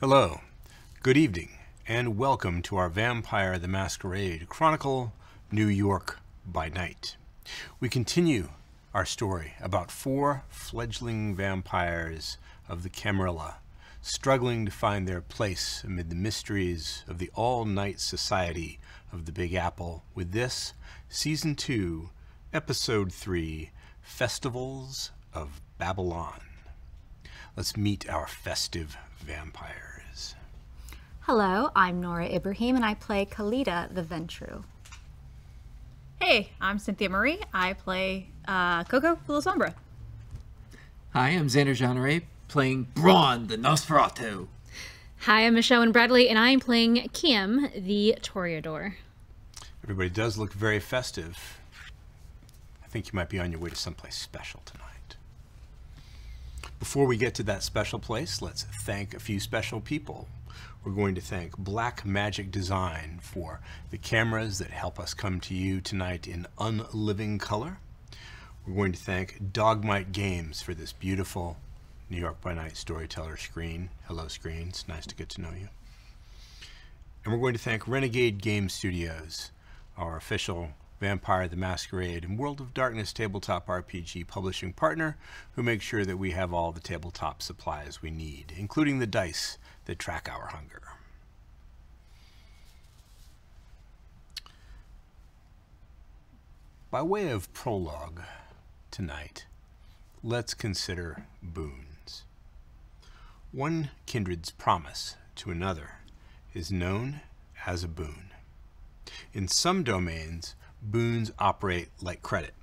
Hello, good evening, and welcome to our Vampire the Masquerade Chronicle New York by Night. We continue our story about four fledgling vampires of the Camarilla struggling to find their place amid the mysteries of the all night society of the Big Apple with this, Season 2, Episode 3 Festivals of Babylon. Let's meet our festive vampires. Hello, I'm Noura Ibrahim and I play Khalida the Ventrue. Hey, I'm Cynthia Marie. I play uh, Coco the Lasombra. Hi, I'm Xander Jeanneret, playing Brawn the Nosferatu. Hi, I'm Michelle Nguyen Bradley, and I'm playing Kiem, the Toreador. Everybody does look very festive. I think you might be on your way to someplace special tonight. Before we get to that special place, let's thank a few special people. We're going to thank Blackmagic Design for the cameras that help us come to you tonight in unliving color. We're going to thank Dogmight Games for this beautiful New York by Night storyteller screen. Hello, screen. It's nice to get to know you. And we're going to thank Renegade Game Studios, our official Vampire the Masquerade and World of Darkness tabletop RPG publishing partner, who makes sure that we have all the tabletop supplies we need, including the dice that track our hunger. By way of prologue tonight, let's consider boons. One kindred's promise to another is known as a boon. In some domains, boons operate like credit.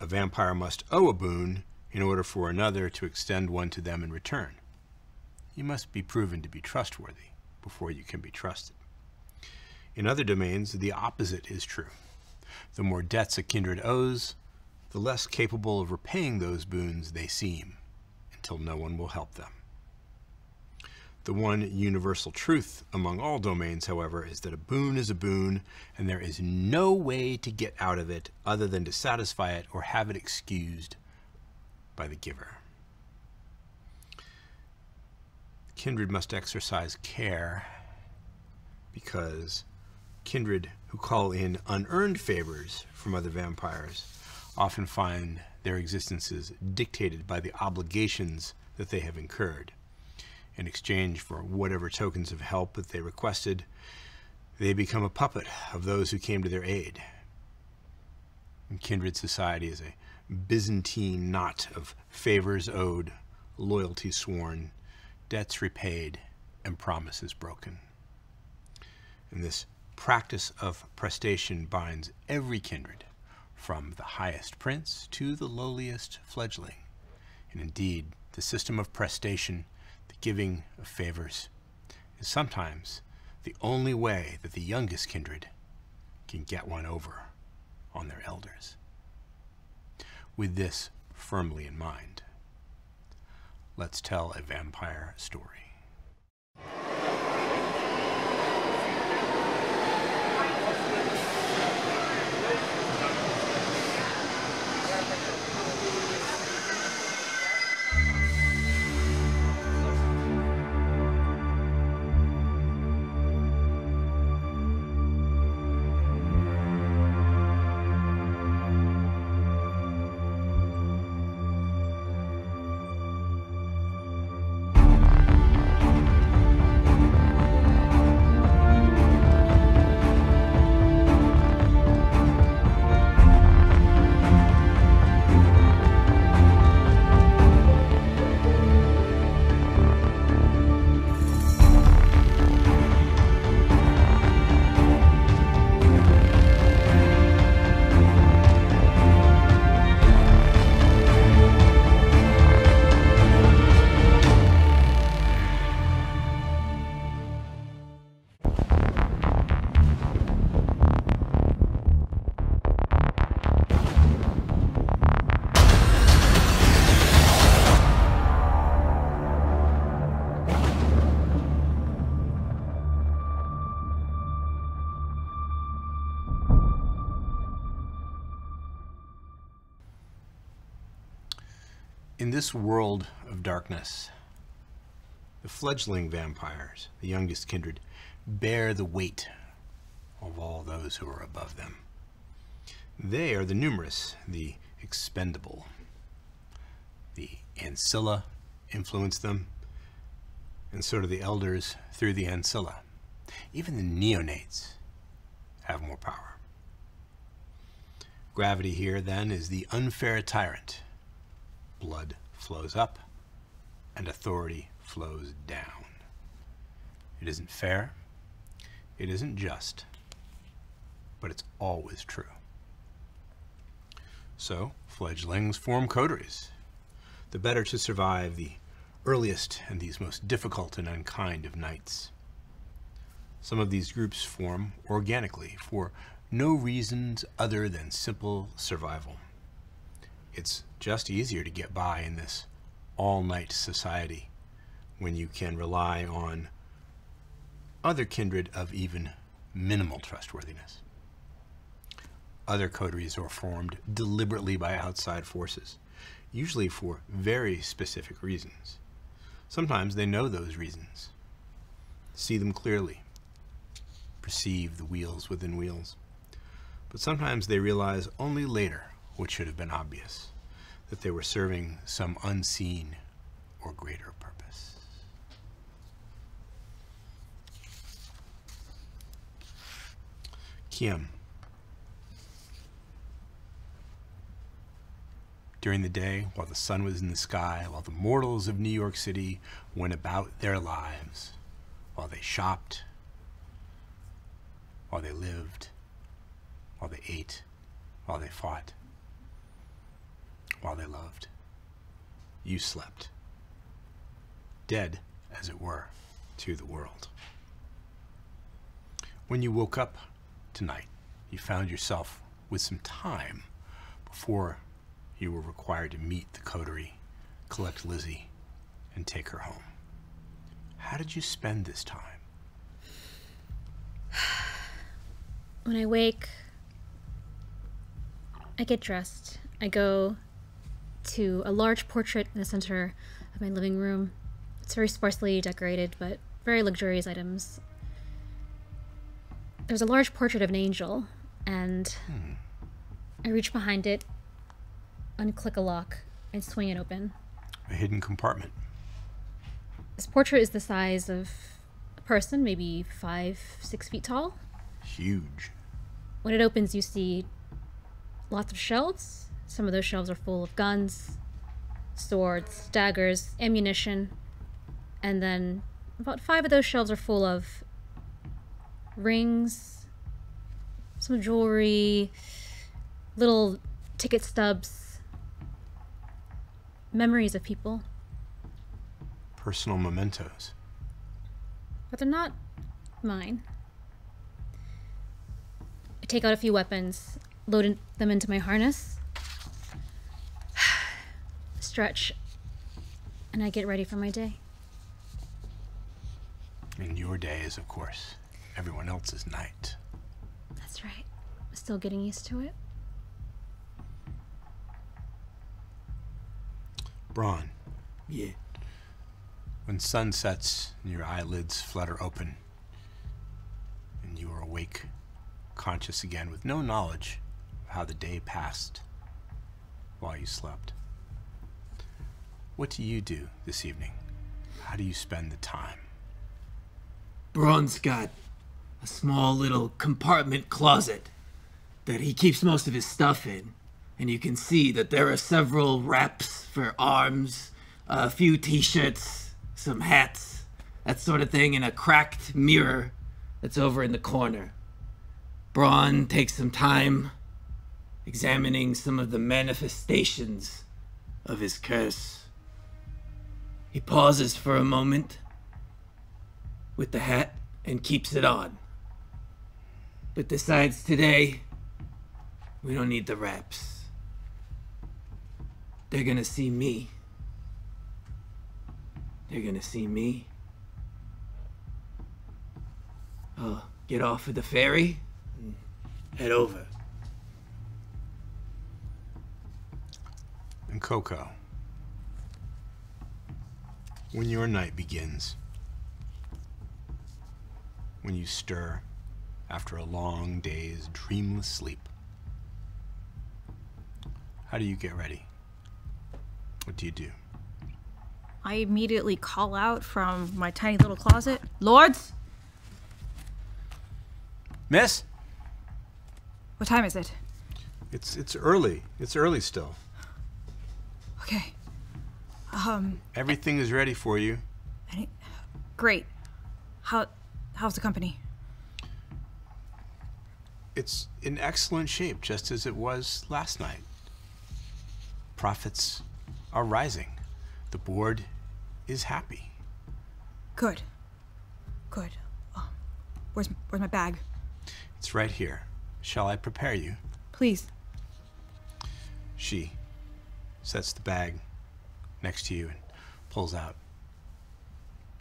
A vampire must owe a boon in order for another to extend one to them in return. You must be proven to be trustworthy before you can be trusted. In other domains, the opposite is true. The more debts a kindred owes, the less capable of repaying those boons they seem, until no one will help them. The one universal truth among all domains, however, is that a boon is a boon, and there is no way to get out of it other than to satisfy it or have it excused by the giver. Kindred must exercise care because kindred who call in unearned favors from other vampires often find their existences dictated by the obligations that they have incurred. In exchange for whatever tokens of help that they requested, they become a puppet of those who came to their aid. And kindred society is a Byzantine knot of favors owed, loyalty sworn, debts repaid, and promises broken. And this practice of prestation binds every kindred, from the highest prince to the lowliest fledgling. And indeed, the system of prestation, the giving of favors, is sometimes the only way that the youngest kindred can get one over on their elders. With this firmly in mind, let's tell a vampire story. This world of darkness, The fledgling vampires, the youngest kindred, bear the weight of all those who are above them. They are the numerous, the expendable. The ancilla influence them, and so do the elders through the ancilla. Even the neonates have more power. Gravity here, then, is the unfair tyrant. Blood flows up, and authority flows down. It isn't fair, it isn't just, but it's always true. So, fledglings form coteries, the better to survive the earliest and these most difficult and unkind of nights. Some of these groups form organically for no reasons other than simple survival. It's just easier to get by in this all night society when you can rely on other kindred of even minimal trustworthiness. Other coteries are formed deliberately by outside forces, usually for very specific reasons. Sometimes they know those reasons, see them clearly, perceive the wheels within wheels. But sometimes they realize only later what should have been obvious that they were serving some unseen or greater purpose. Kiem. During the day, while the sun was in the sky, while the mortals of New York City went about their lives, while they shopped, while they lived, while they ate, while they fought, while they loved. You slept. Dead, as it were, to the world. When you woke up tonight, you found yourself with some time before you were required to meet the coterie, collect Lizzie, and take her home. How did you spend this time? When I wake, I get dressed. I go to a large portrait in the center of my living room. It's very sparsely decorated, but very luxurious items. There's a large portrait of an angel, and I reach behind it, unclick a lock, and swing it open. A hidden compartment. This portrait is the size of a person, maybe five, six feet tall. Huge. When it opens, you see lots of shelves. Some of those shelves are full of guns, swords, daggers, ammunition, and then about five of those shelves are full of rings, some jewelry, little ticket stubs, memories of people, Personal mementos. but they're not mine. I take out a few weapons, load in- them into my harness, stretch, and I get ready for my day. And your day is, of course, everyone else's night. That's right. I'm still getting used to it. Brawn, Yeah. when sun sets and your eyelids flutter open, and you are awake, conscious again, with no knowledge of how the day passed while you slept. What do you do this evening? How do you spend the time? Brawn's got a small little compartment closet that he keeps most of his stuff in. And you can see that there are several wraps for arms, a few t shirts, some hats, that sort of thing, and a cracked mirror that's over in the corner. Brawn takes some time examining some of the manifestations of his curse. He pauses for a moment with the hat and keeps it on. But decides today we don't need the wraps. They're gonna see me. They're gonna see me. I'll get off of the ferry and head over. And Coco, when your night begins, when you stir after a long day's dreamless sleep, how do you get ready? What do you do? I immediately call out from my tiny little closet, Lords, Miss? what time is it? It's it's early. It's early still. Okay. Um, Everything is ready for you. Any, great. How how's the company? It's in excellent shape, just as it was last night. Profits are rising. The board is happy. Good. Good. Oh, where's where's my bag? It's right here. Shall I prepare you? Please. She sets the bag next to you and pulls out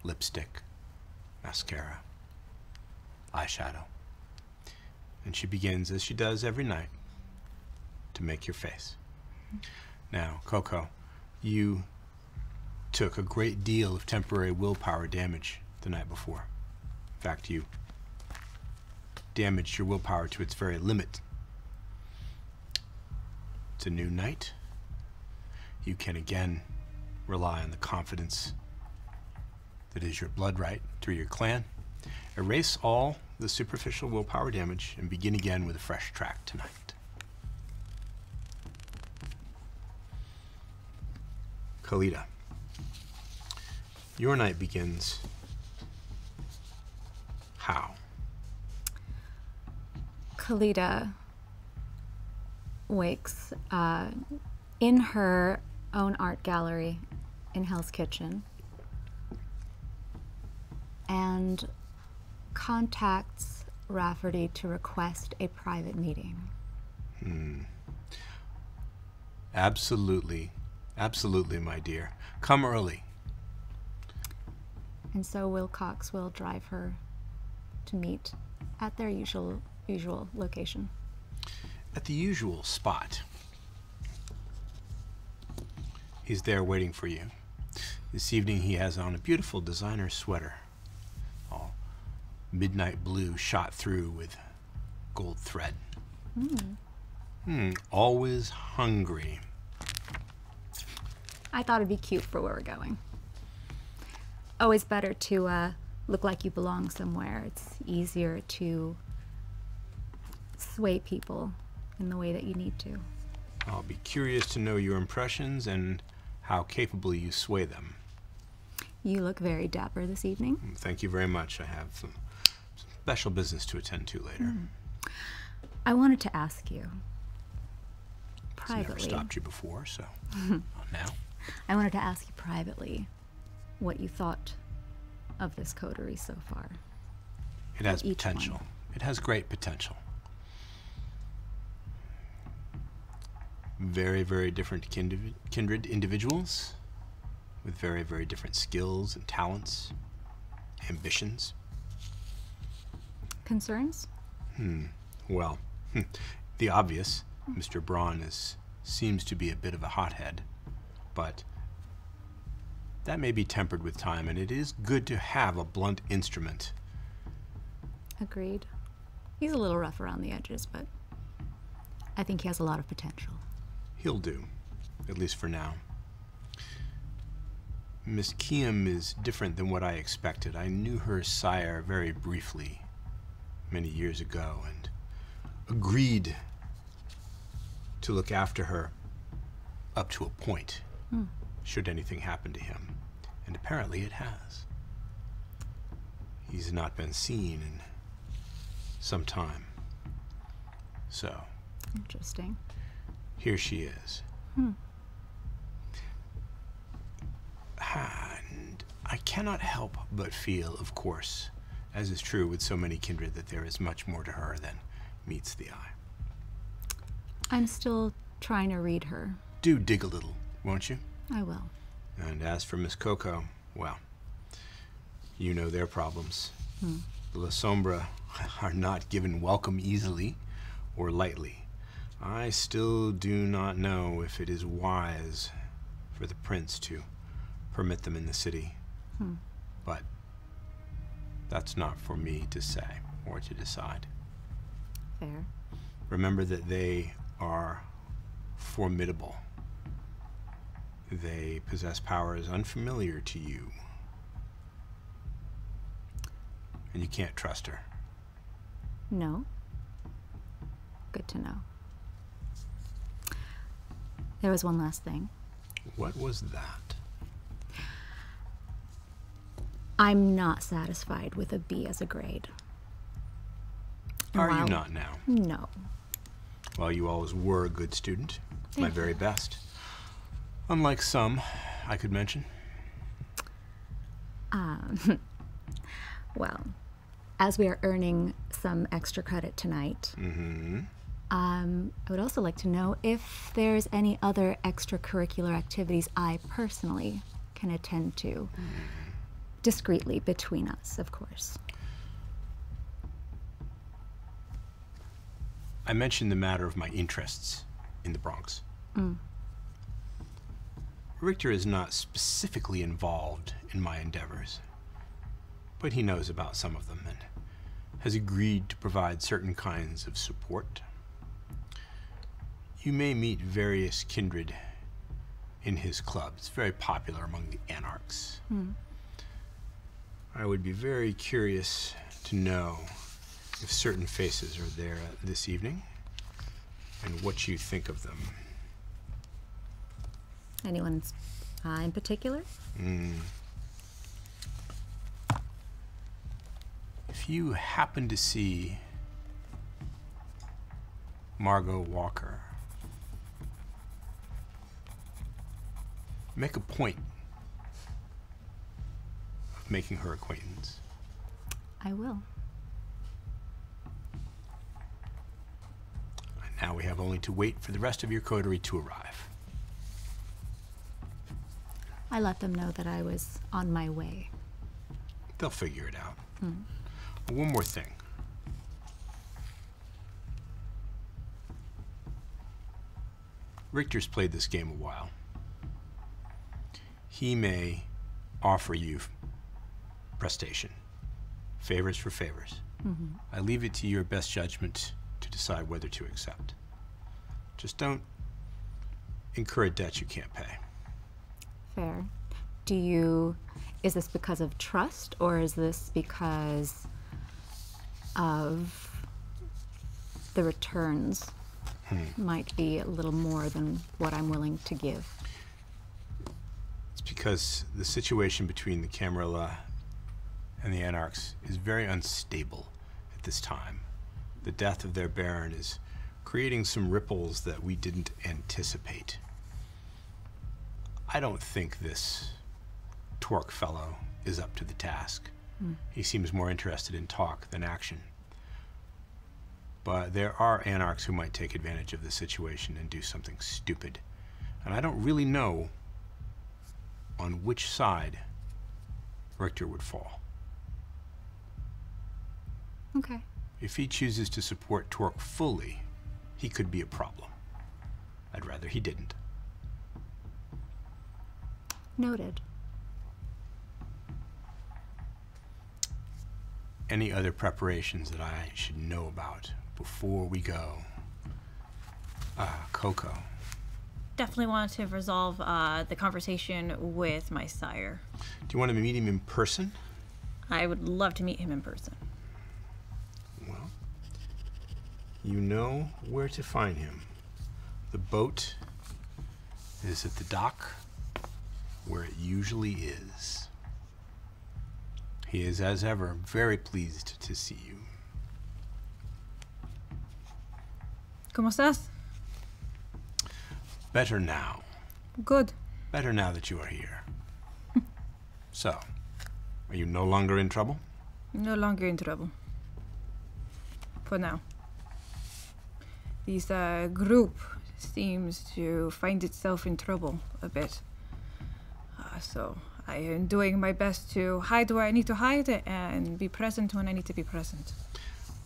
lipstick, mascara, eyeshadow. And she begins, as she does every night, to make your face. Now, Coco, you took a great deal of temporary willpower damage the night before. In fact, you damaged your willpower to its very limit. It's a new night. You can again rely on the confidence that is your blood right through your clan. Erase all the superficial willpower damage and begin again with a fresh track tonight. Khalida, your night begins how? Khalida wakes uh, in her own art gallery in Hell's Kitchen and contacts Rafferty to request a private meeting. Hmm. Absolutely, absolutely, my dear. Come early. And so Wilcox will drive her to meet at their usual usual location. at the usual spot. He's there waiting for you. This evening he has on a beautiful designer sweater, all midnight blue shot through with gold thread. Hmm, always hungry. I thought it'd be cute for where we're going. Always better to uh, look like you belong somewhere. It's easier to sway people in the way that you need to. I'll be curious to know your impressions and how capably you sway them. You look very dapper this evening. Mm, thank you very much. I have some special business to attend to later. Hmm. I wanted to ask you It's never privately. stopped you before, so now. I wanted to ask you privately what you thought of this coterie so far. It has each one. potential. It has great potential. Very, very different kindred, kindred individuals with very, very different skills and talents, ambitions. Concerns? Hmm. Well, the obvious, Mr. Brawn is seems to be a bit of a hothead, but that may be tempered with time, and it is good to have a blunt instrument. Agreed. He's a little rough around the edges, but I think he has a lot of potential. He'll do, at least for now. Miss Kiem is different than what I expected. I knew her sire very briefly many years ago and agreed to look after her up to a point, hmm. should anything happen to him. And apparently it has. He's not been seen in some time. So, Interesting. Here she is. Hmm. And I cannot help but feel, of course, as is true with so many kindred, that there is much more to her than meets the eye. I'm still trying to read her. Do dig a little, won't you? I will. And as for Miss Coco, well, you know their problems. Hmm. The Lasombra are not given welcome easily or lightly. I still do not know if it is wise for the prince to permit them in the city hmm. But that's not for me to say or to decide. Fair. Remember that they are formidable. They possess powers unfamiliar to you. And you can't trust her. No. Good to know. There was one last thing. What was that? I'm not satisfied with a B as a grade. And Are you not now? No. Well, you always were a good student. My very best. Unlike some I could mention. Um, well, as we are earning some extra credit tonight, mm-hmm. Um, I would also like to know if there's any other extracurricular activities I personally can attend to. Discreetly between us, of course. I mentioned the matter of my interests in the Bronx. Richter is not specifically involved in my endeavors, but he knows about some of them and has agreed to provide certain kinds of support. You may meet various kindred in his club. It's very popular among the anarchs. I would be very curious to know if certain faces are there this evening and what you think of them. Anyone uh, in particular? If you happen to see Margot Walker, make a point of making her acquaintance. I will. And now we have only to wait for the rest of your coterie to arrive. I let them know that I was on my way. They'll figure it out. Hmm. One more thing. Richter's played this game a while. He may offer you prestation, favors for favors. Mm-hmm. I leave it to your best judgment to decide whether to accept. Just don't incur a debt you can't pay. Fair. Do you. Is this because of trust or is this because of the returns? Hmm. Might be a little more than what I'm willing to give. Because the situation between the Camarilla and the Anarchs is very unstable at this time. The death of their Baron is creating some ripples that we didn't anticipate. I don't think this Torque fellow is up to the task. Hmm. He seems more interested in talk than action. But there are anarchs who might take advantage of the situation and do something stupid. And I don't really know on which side Richter would fall. Okay. If he chooses to support Torque fully, he could be a problem. I'd rather he didn't. Noted. Any other preparations that I should know about before we go? Ah, Coco. Definitely want to resolve uh, the conversation with my sire. Do you want to meet him in person? I would love to meet him in person. Well, you know where to find him. The boat is at the dock where it usually is. He is, as ever, very pleased to see you. ¿Cómo estás? Better now. Good. Better now that you are here. so, are you no longer in trouble? No longer in trouble. For now. This uh, group seems to find itself in trouble a bit. Uh, so I am doing my best to hide where I need to hide and be present when I need to be present.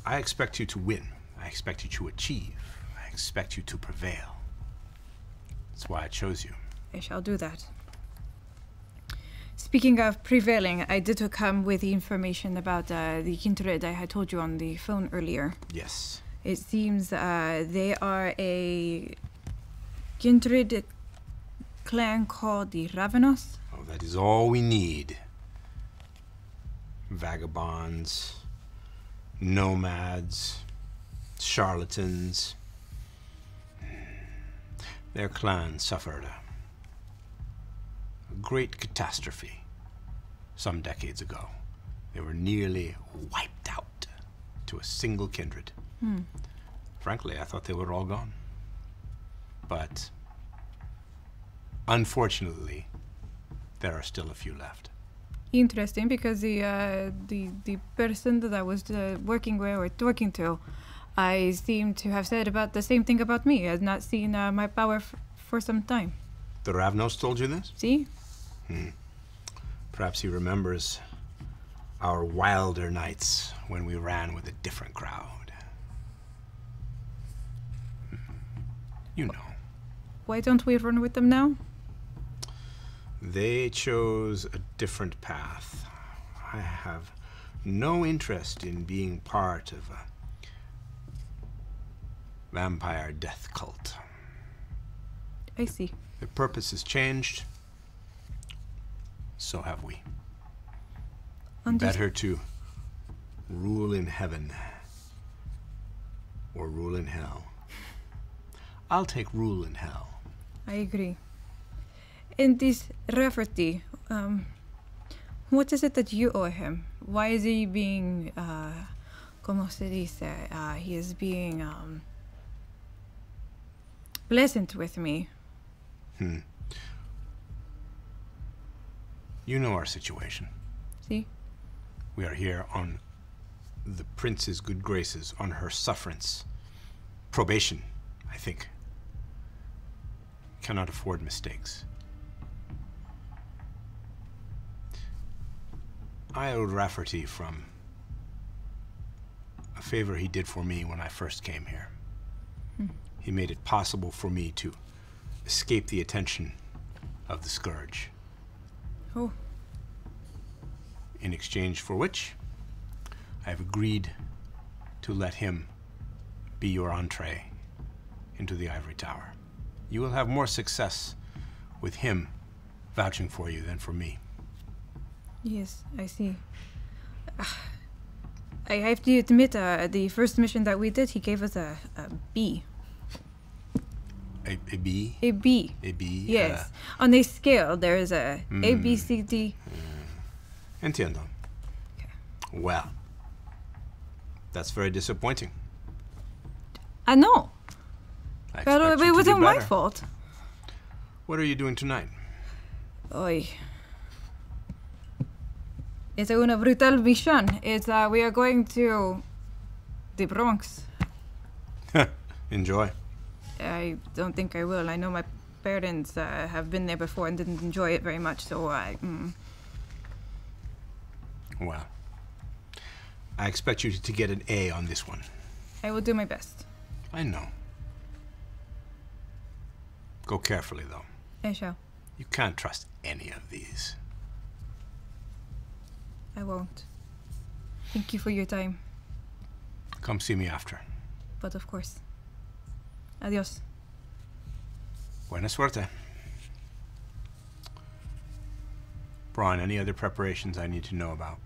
I expect you to win. I expect you to achieve. I expect you to prevail. That's why I chose you. I shall do that. Speaking of prevailing, I did come with the information about uh, the kindred I had told you on the phone earlier. Yes. It seems uh, they are a kindred clan called the Ravnos. Oh, that is all we need. Vagabonds, nomads, charlatans. Their clan suffered a, great catastrophe some decades ago. They were nearly wiped out to a single kindred. Frankly, I thought they were all gone. But unfortunately, there are still a few left. Interesting, because the uh, the the person that I was uh, working with or talking to, I seem to have said about the same thing about me. I've not seen uh, my power f- for some time. The Ravnos told you this? See, Perhaps he remembers our wilder nights when we ran with a different crowd. Hmm. You know, why don't we run with them now? they chose a different path. I have no interest in being part of a vampire death cult. I see. Their purpose has changed. So have we. Unders- Better to rule in heaven or rule in hell. I'll take rule in hell. I agree. In this Rafferty, um, what is it that you owe him? Why is he being, uh, como se dice, uh, he is being, um, pleasant with me? Hmm. You know our situation. See? We are here on the prince's good graces, on her sufferance. Probation, I think. Cannot afford mistakes. I owed Rafferty from a favor he did for me when I first came here. He made it possible for me to escape the attention of the Scourge. Oh, in exchange for which I have agreed to let him be your entree into the ivory tower. You will have more success with him vouching for you than for me. yes, I see. I have to admit, uh, the first mission that we did, he gave us a, a B. A, a B? A B. A B? Yes. On a scale, there is a A, B, C, D. Uh, entiendo. Well, that's very disappointing. I know, I but expect it wasn't my fault. What are you doing tonight? Oy. It's una brutal mission. It's uh, we are going to the Bronx. Enjoy. I don't think I will. I know my parents uh, have been there before and didn't enjoy it very much, so I. Mm, Well, I expect you to get an A on this one. I will do my best. I know. Go carefully, though. I shall. You can't trust any of these. I won't. Thank you for your time, Come see me after. but of course. Adios. Buena suerte. Brawn, any other preparations I need to know about?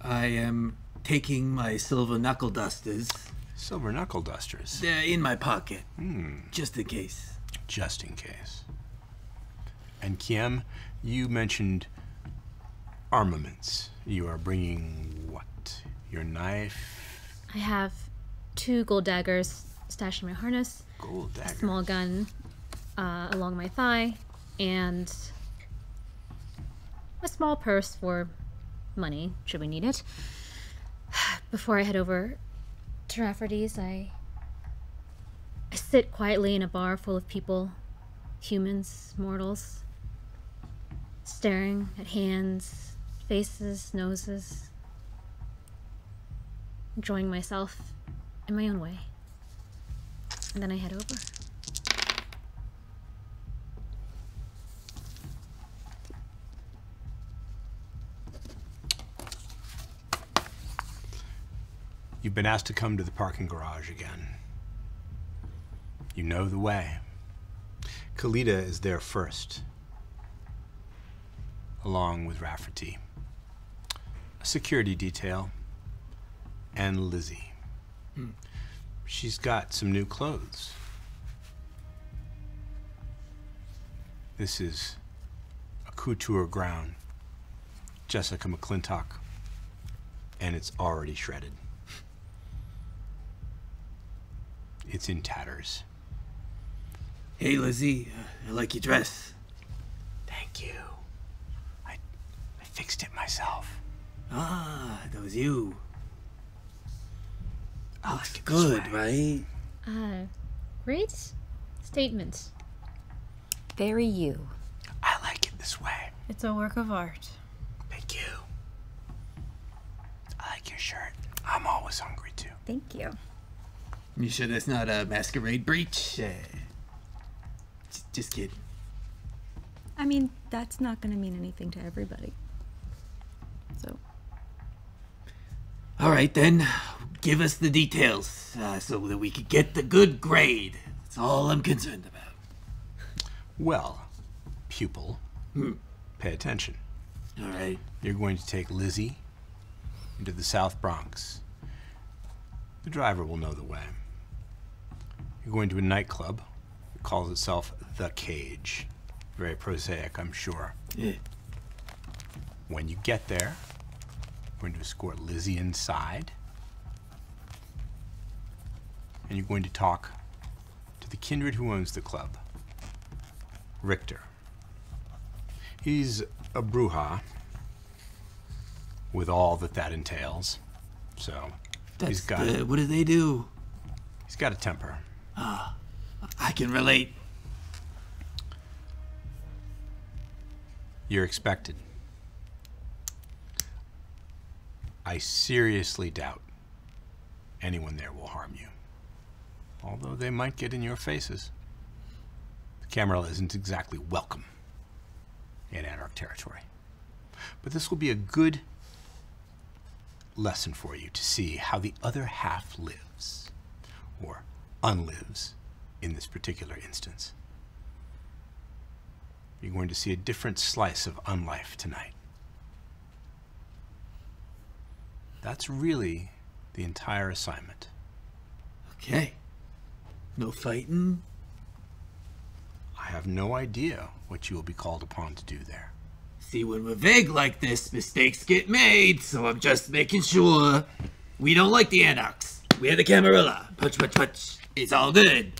I am taking my silver knuckle dusters Silver knuckle dusters, They're in my pocket, Hmm. just in case. just in case. And Kiem, you mentioned armaments. You are bringing what? Your knife, I have two gold daggers stashed in my harness, gold dagger. small gun uh, along my thigh, and a small purse for money, should we need it. Before I head over to Rafferty's, I I sit quietly in a bar full of people, humans, mortals, staring at hands, faces, noses, enjoying myself in my own way. And then I head over. You've been asked to come to the parking garage again. You know the way. Khalida is there first, along with Rafferty, a security detail, and Lizzie. Hmm. She's got some new clothes. This is a couture gown, Jessica McClintock, and it's already shredded. It's in tatters. Hey, Lizzie, uh, I like your dress. Thank you. I, I fixed it myself. Ah, that was you. I Looks like it this good, right? Uh, great statement. Very you. I like it this way. It's a work of art. Thank you. I like your shirt. I'm always hungry too. Thank you. You sure that's not a masquerade breach? Uh, j- just kidding. I mean, that's not going to mean anything to everybody. So, All right, then. Give us the details uh, so that we could get the good grade. That's all I'm concerned about. Well, pupil, pay attention. All right. You're going to take Lizzie into the South Bronx. The driver will know the way. You're going to a nightclub. It calls itself The Cage. Very prosaic, I'm sure. Yeah. When you get there, we're going to escort Lizzie inside. And you're going to talk to the kindred who owns the club, Richter. He's a Brujah, with all that that entails. So, That's he's got the- what do they do? he's got a temper. Ah, I can relate. You're expected. I seriously doubt anyone there will harm you. Although they might get in your faces. The camera isn't exactly welcome in Anarch territory. But this will be a good lesson for you to see how the other half lives, or unlives in this particular instance. You're going to see a different slice of unlife tonight. That's really the entire assignment. Okay. No fighting? I have no idea what you will be called upon to do there. See, when we're vague like this, mistakes get made, so I'm just making sure. We don't like the Anarchs. We're the Camarilla. Punch, punch, punch. It's all good.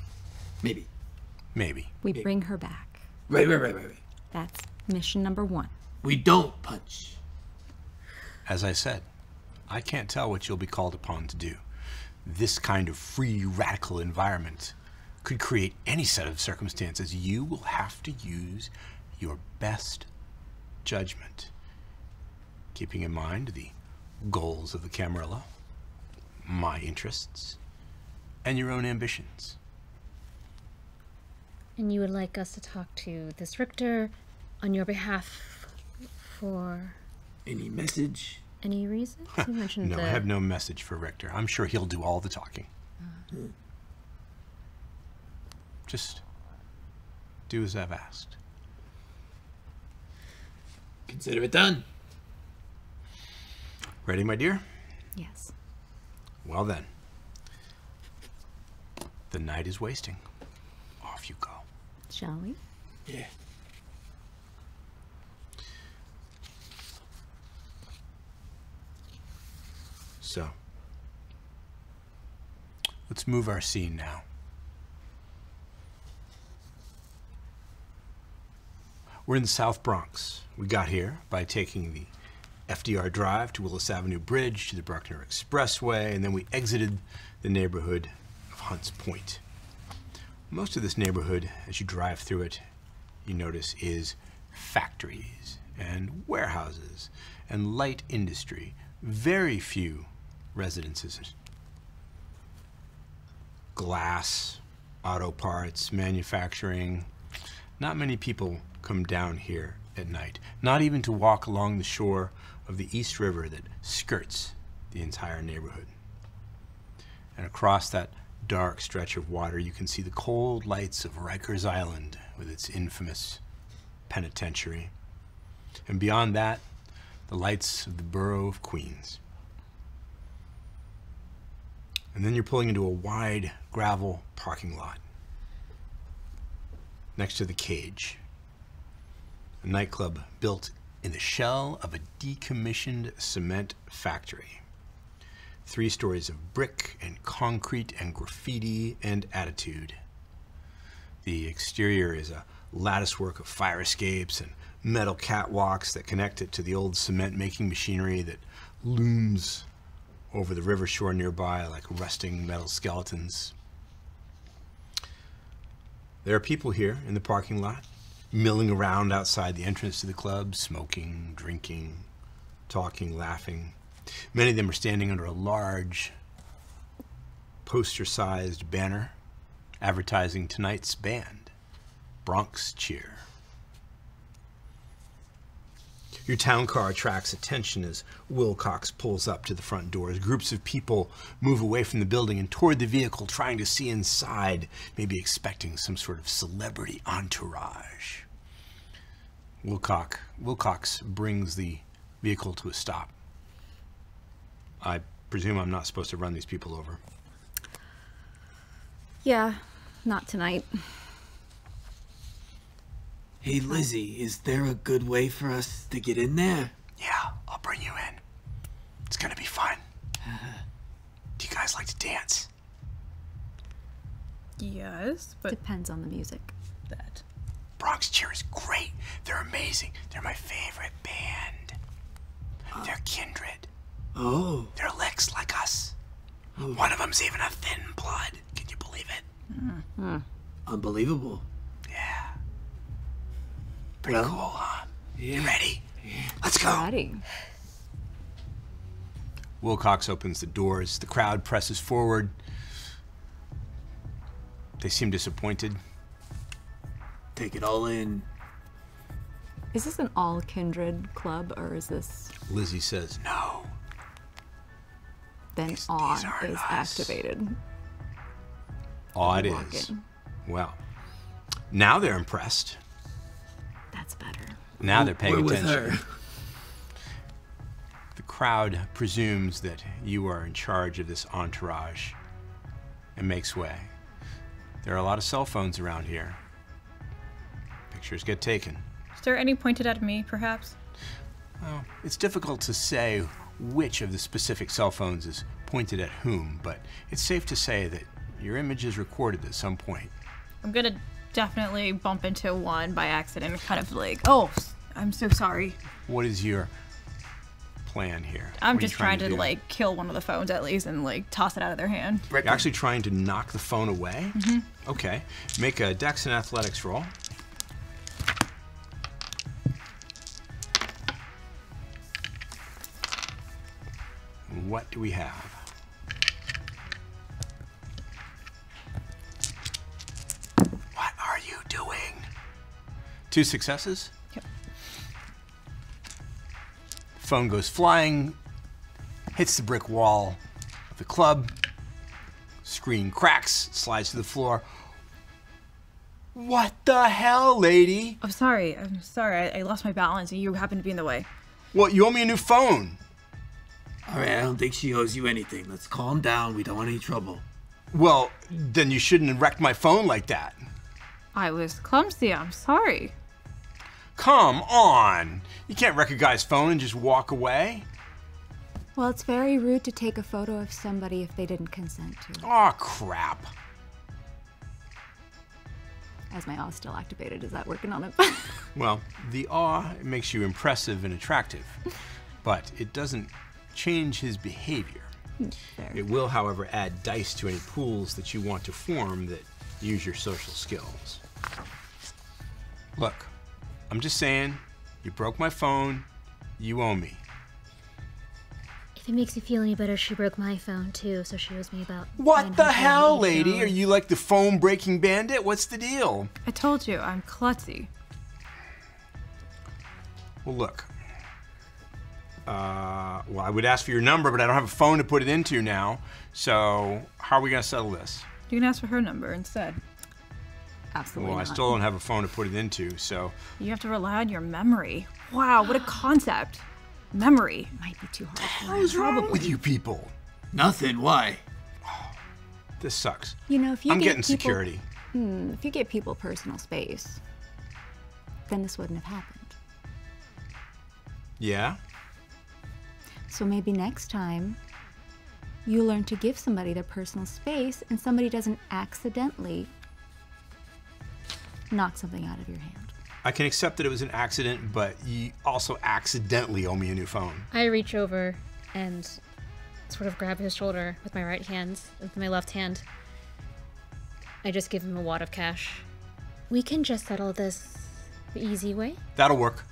Maybe. Maybe. we bring her back. Right, right, right, right, right. That's mission number one. We don't punch. As I said, I can't tell what you'll be called upon to do. This kind of free radical environment could create any set of circumstances. You will have to use your best judgment, keeping in mind the goals of the Camarilla, my interests, and your own ambitions. And you would like us to talk to this Richter on your behalf for Any message? Any reason? You mentioned No, the I have no message for Richter. I'm sure he'll do all the talking. Just do as I've asked. Consider it done. Ready, my dear? Yes. Well then. The night is wasting. Off you go. Shall we? Yeah. So, let's move our scene now. We're in the South Bronx. We got here by taking the FDR Drive to Willis Avenue Bridge to the Bruckner Expressway, and then we exited the neighborhood of Hunts Point. Most of this neighborhood, as you drive through it, you notice is factories and warehouses and light industry. Very few residences. Glass, auto parts, manufacturing. Not many people come down here at night, not even to walk along the shore of the East River that skirts the entire neighborhood. And across that dark stretch of water, you can see the cold lights of Rikers Island with its infamous penitentiary. And beyond that, the lights of the borough of Queens. And then you're pulling into a wide gravel parking lot next to the cage. A nightclub built in the shell of a decommissioned cement factory. Three stories of brick and concrete and graffiti and attitude. The exterior is a latticework of fire escapes and metal catwalks that connect it to the old cement making machinery that looms over the river shore nearby like rusting metal skeletons. There are people here in the parking lot, milling around outside the entrance to the club, smoking, drinking, talking, laughing. Many of them are standing under a large, poster sized banner advertising tonight's band, Bronx Cheer. Your town car attracts attention as Wilcox pulls up to the front door. As groups of people move away from the building and toward the vehicle, trying to see inside, maybe expecting some sort of celebrity entourage. Wilcox, Wilcox brings the vehicle to a stop. I presume I'm not supposed to run these people over. Yeah, not tonight. Hey, Lizzie, is there a good way for us to get in there? Yeah, I'll bring you in. It's gonna be fun. Uh-huh. Do you guys like to dance? Yes, but Depends on the music. that. Bronx Cheer is great. They're amazing. They're my favorite band. Uh. They're kindred. Oh, They're licks like us. Oh. One of them's even a thin blood. Can you believe it? unbelievable. Yeah. Pretty Well, cool, huh? You Yeah. ready? Let's go. Ready. Wilcox opens the doors. The crowd presses forward. They seem disappointed. Take it all in. Is this an all kindred club or is this Lizzie says, No. then These- on these is us. activated? Oh, it Walk is. in. Well, now they're impressed. That's better. Now they're paying We're with attention. her. The crowd presumes that you are in charge of this entourage and makes way. There are a lot of cell phones around here. Pictures get taken. Is there any pointed at me, perhaps? Well, it's difficult to say which of the specific cell phones is pointed at whom, but it's safe to say that your image is recorded at some point. I'm gonna definitely bump into one by accident, kind of like, oh, I'm so sorry. What is your plan here? I'm What are you just trying, to, do? like kill one of the phones at least and like toss it out of their hand. You're actually trying to knock the phone away? Mm-hmm. Okay. Make a Dex and Athletics roll. What do we have? Two successes. Yep. Phone goes flying, hits the brick wall of the club, Screen cracks, slides to the floor. What the hell, lady? I'm sorry. I'm sorry. I, I lost my balance and you happened to be in the way. Well, you owe me a new phone. All right, I don't think she owes you anything. Let's calm down. We don't want any trouble. Well, then you shouldn't have wrecked my phone like that. I was clumsy. I'm sorry. Come on. You can't wreck a guy's phone and just walk away. Well, it's very rude to take a photo of somebody if they didn't consent to it. Aw, crap. As my awe's still activated, is that working on it? Well, the awe makes you impressive and attractive, but it doesn't change his behavior. Fair. It will, however, add dice to any pools that you want to form that use your social skills. Look, I'm just saying, you broke my phone, you owe me. If it makes you feel any better, she broke my phone too, so she owes me about. What the hell, lady? $980. Are you like the phone breaking bandit? What's the deal? I told you, I'm klutzy. Well, look. Uh, well, I would ask for your number, but I don't have a phone to put it into now. So, how are we going to settle this? You can ask for her number instead. Absolutely Well, I still don't have a phone to put it into. So, You have to rely on your memory. Wow, what a concept. Memory. might be too hard. what's wrong with you people? Nothing. Why? This sucks. You know, if you I'm gave getting people, security. Hmm, if you give people personal space, then this wouldn't have happened. Yeah? So maybe next time you learn to give somebody their personal space and somebody doesn't accidentally knock something out of your hand. I can accept that it was an accident, but you also accidentally owe me a new phone. I reach over and sort of grab his shoulder with my right hand, with my left hand. I just give him a wad of cash. We can just settle this the easy way. That'll work.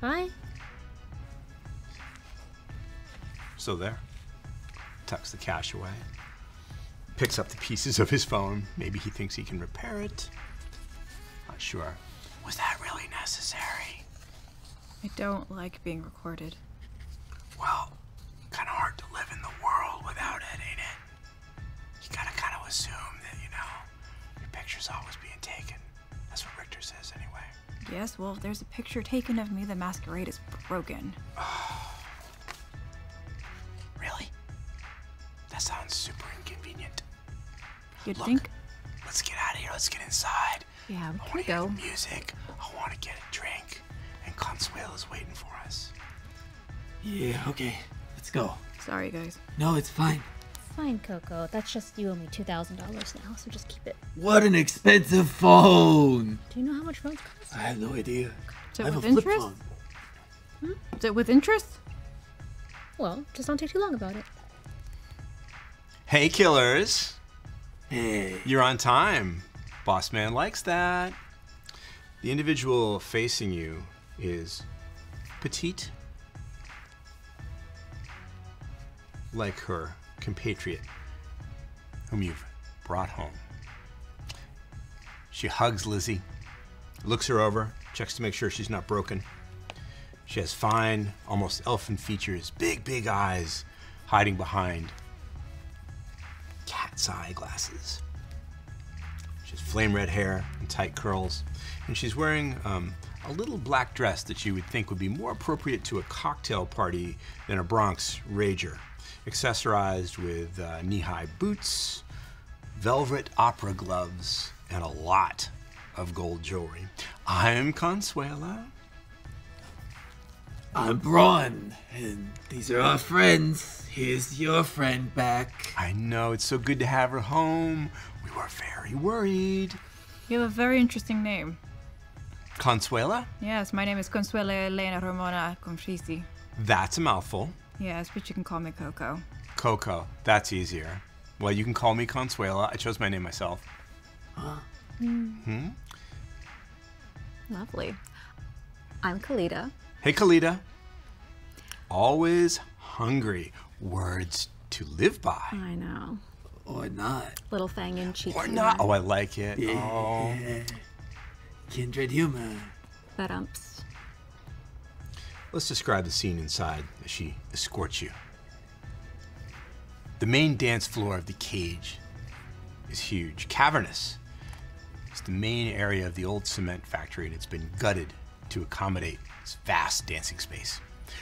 Bye. So there. Tucks the cash away. Picks up the pieces of his phone. Maybe he thinks he can repair it. Not sure. Was that really necessary? I don't like being recorded. Well, kind of hard to live in the world without it, ain't it? You gotta kind of assume that, you know, your picture's always being taken. That's what Richter says, anyway. Yes, well, if there's a picture taken of me, the masquerade is broken. Really? That sounds super inconvenient. You'd Look. think Let's get out of here. Let's get inside. Yeah, we I can want to hear go. the music. I want to get a drink. And Consuela's waiting for us. Yeah. Okay. Let's go. Sorry, guys. No, it's fine. Fine, Coco. That's just you owe me two thousand dollars now, so just keep it. What an expensive phone. Do you know how much phones cost? I have no idea. Is it I have with a flip interest? phone. Hmm? Is it with interest? Well, just don't take too long about it. Hey, killers. Hey. You're on time. Boss man likes that. The individual facing you is petite, like her compatriot, whom you've brought home. She hugs Lizzie, looks her over, checks to make sure she's not broken. She has fine, almost elfin features, big, big eyes hiding behind cat's eye glasses. Flame red hair and tight curls, and she's wearing um, a little black dress that you would think would be more appropriate to a cocktail party than a Bronx rager, accessorized with uh, knee-high boots, velvet opera gloves, and a lot of gold jewelry. I'm Consuela. I'm Brawn, and these are our friends. Here's your friend back. I know it's so good to have her home. We were very worried. You have a very interesting name. Consuela? Yes, my name is Consuela Elena Romana Confisi. That's a mouthful. Yes, but you can call me Coco. Coco. That's easier. Well, you can call me Consuela. I chose my name myself. Hmm? Hmm? Lovely. I'm Khalida. Hey, Khalida. Always hungry. Words to live by. I know. Or not. Little fang in cheek. Or not. Oh, I like it. Oh. Kindred humor. But umps. Let's describe the scene inside as she escorts you. The main dance floor of the cage is huge, cavernous. It's the main area of the old cement factory, and it's been gutted to accommodate this vast dancing space.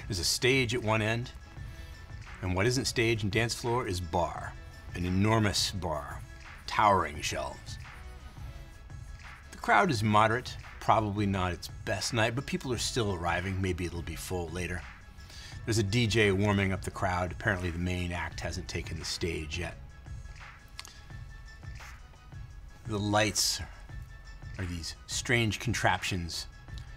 There's a stage at one end, and what isn't stage and dance floor is bar, an enormous bar, towering shelves. The crowd is moderate, probably not its best night, but people are still arriving. Maybe it'll be full later. There's a DJ warming up the crowd. Apparently, the main act hasn't taken the stage yet. The lights are these strange contraptions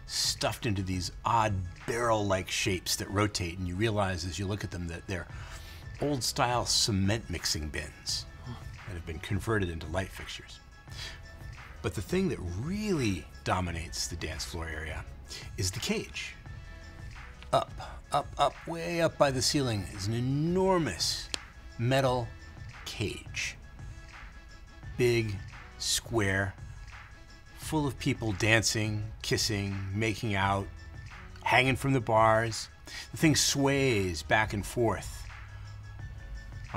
stuffed into these odd barrel like shapes that rotate, and you realize as you look at them that they're old style cement mixing bins that have been converted into light fixtures. But the thing that really dominates the dance floor area is the cage. Up, up, up, way up by the ceiling is an enormous metal cage. Big, square, full of people dancing, kissing, making out, hanging from the bars. The thing sways back and forth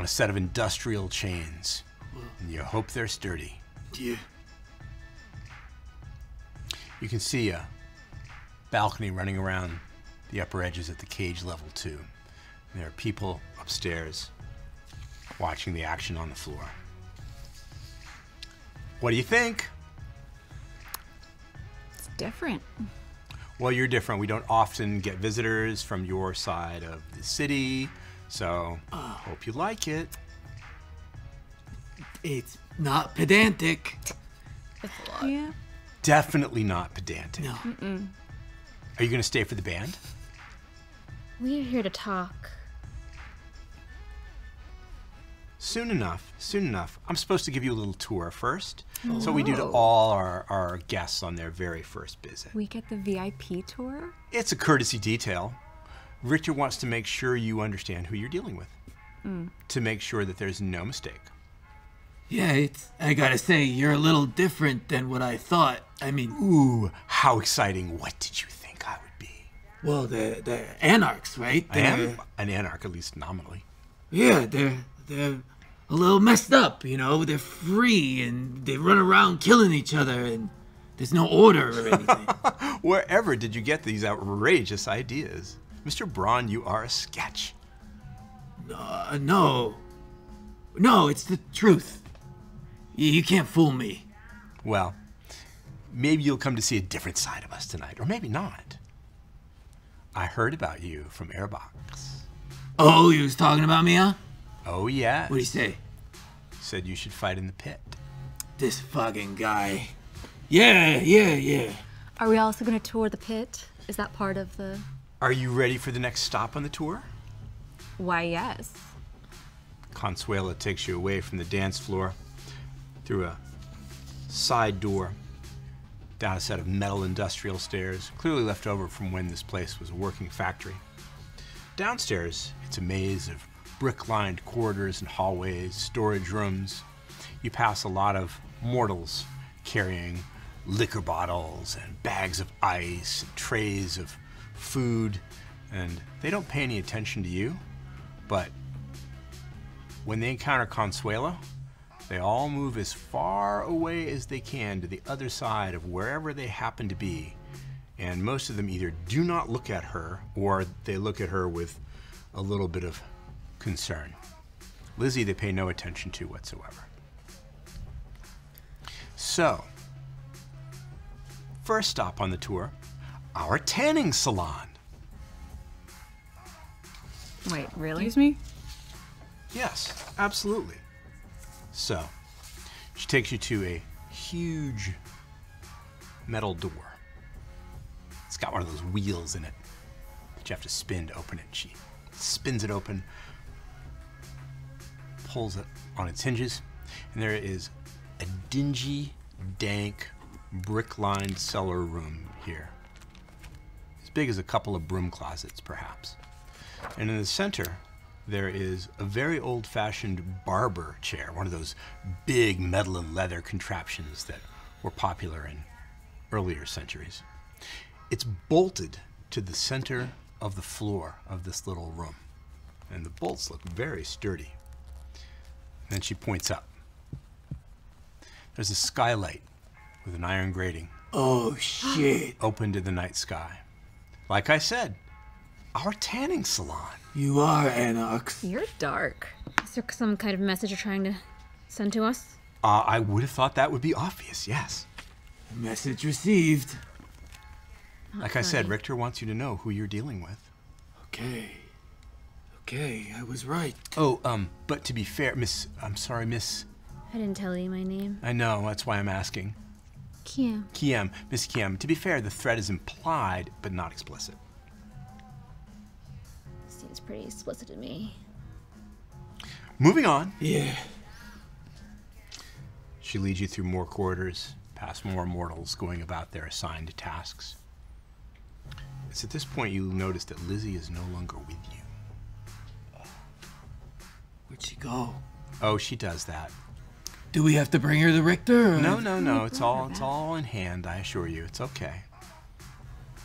on a set of industrial chains, and you hope they're sturdy. Yeah. You can see a balcony running around the upper edges at the cage level, too. There are people upstairs watching the action on the floor. What do you think? It's different. Well, you're different. We don't often get visitors from your side of the city, so hope you like it. It's not pedantic. It's a lot. Yeah. Definitely not pedantic. No. Are you going to stay for the band? We're here to talk. Soon enough, soon enough. I'm supposed to give you a little tour first. That's what we do to oh. all our, our guests on their very first visit. We get the VIP tour? It's a courtesy detail. Richter wants to make sure you understand who you're dealing with, hmm. to make sure that there's no mistake. Yeah, it's. I gotta say, you're a little different than what I thought. I mean, Ooh, how exciting. What did you think I would be? well, they're, they're anarchs, right? I They're, am an anarch, at least nominally. Yeah, they're they're a little messed up, you know. They're free and they run around killing each other, and there's no order or anything. Wherever did you get these outrageous ideas? Mr. Brawn, you are a sketch. uh, no, no, it's the truth. You, you can't fool me. Well, maybe you'll come to see a different side of us tonight, or maybe not. I heard about you from Airbox. Oh, he was talking about me, huh? Oh, yeah. What'd he say? Said you should fight in the pit. This fucking guy. Yeah, yeah, yeah. Are we also going to tour the pit? Is that part of the. Are you ready for the next stop on the tour? Why, yes. Consuela takes you away from the dance floor through a side door down a set of metal industrial stairs, clearly left over from when this place was a working factory. Downstairs, it's a maze of brick lined corridors and hallways, storage rooms. You pass a lot of mortals carrying liquor bottles and bags of ice and trays of food, and they don't pay any attention to you, but when they encounter Consuela, they all move as far away as they can to the other side of wherever they happen to be. And most of them either do not look at her or they look at her with a little bit of concern. Lizzie, they pay no attention to whatsoever. So, first stop on the tour our tanning salon. Wait, really? Excuse me? Yes, absolutely. So, she takes you to a huge metal door. It's got one of those wheels in it that you have to spin to open it. She spins it open, pulls it on its hinges, and there is a dingy, dank, brick lined cellar room here. As big as a couple of broom closets, perhaps. And in the center, there is a very old fashioned barber chair, one of those big metal and leather contraptions that were popular in earlier centuries. It's bolted to the center of the floor of this little room, and the bolts look very sturdy. then she points up. There's a skylight with an iron grating Oh shit. open to the night sky. Like I said, our tanning salon. You are anarchs. You're dark. Is there some kind of message you're trying to send to us? Uh, I would have thought that would be obvious, yes. Message received. Like I said. Richter wants you to know who you're dealing with. Okay. Okay, I was right. Oh, um, but to be fair, Miss, I'm sorry, Miss, I didn't tell you my name. I know, that's why I'm asking. Kim. Kiem, Miss Kiem, to be fair, the threat is implied, but not explicit. Seems pretty explicit to me. Moving on, Yeah. she leads you through more corridors, past more mortals going about their assigned tasks. It's at this point you notice that Lizzie is no longer with you. Where'd she go? Oh, she does that. Do we have to bring her to Richter? Or No, no, no. It's all it's all in hand, I assure you. It's okay.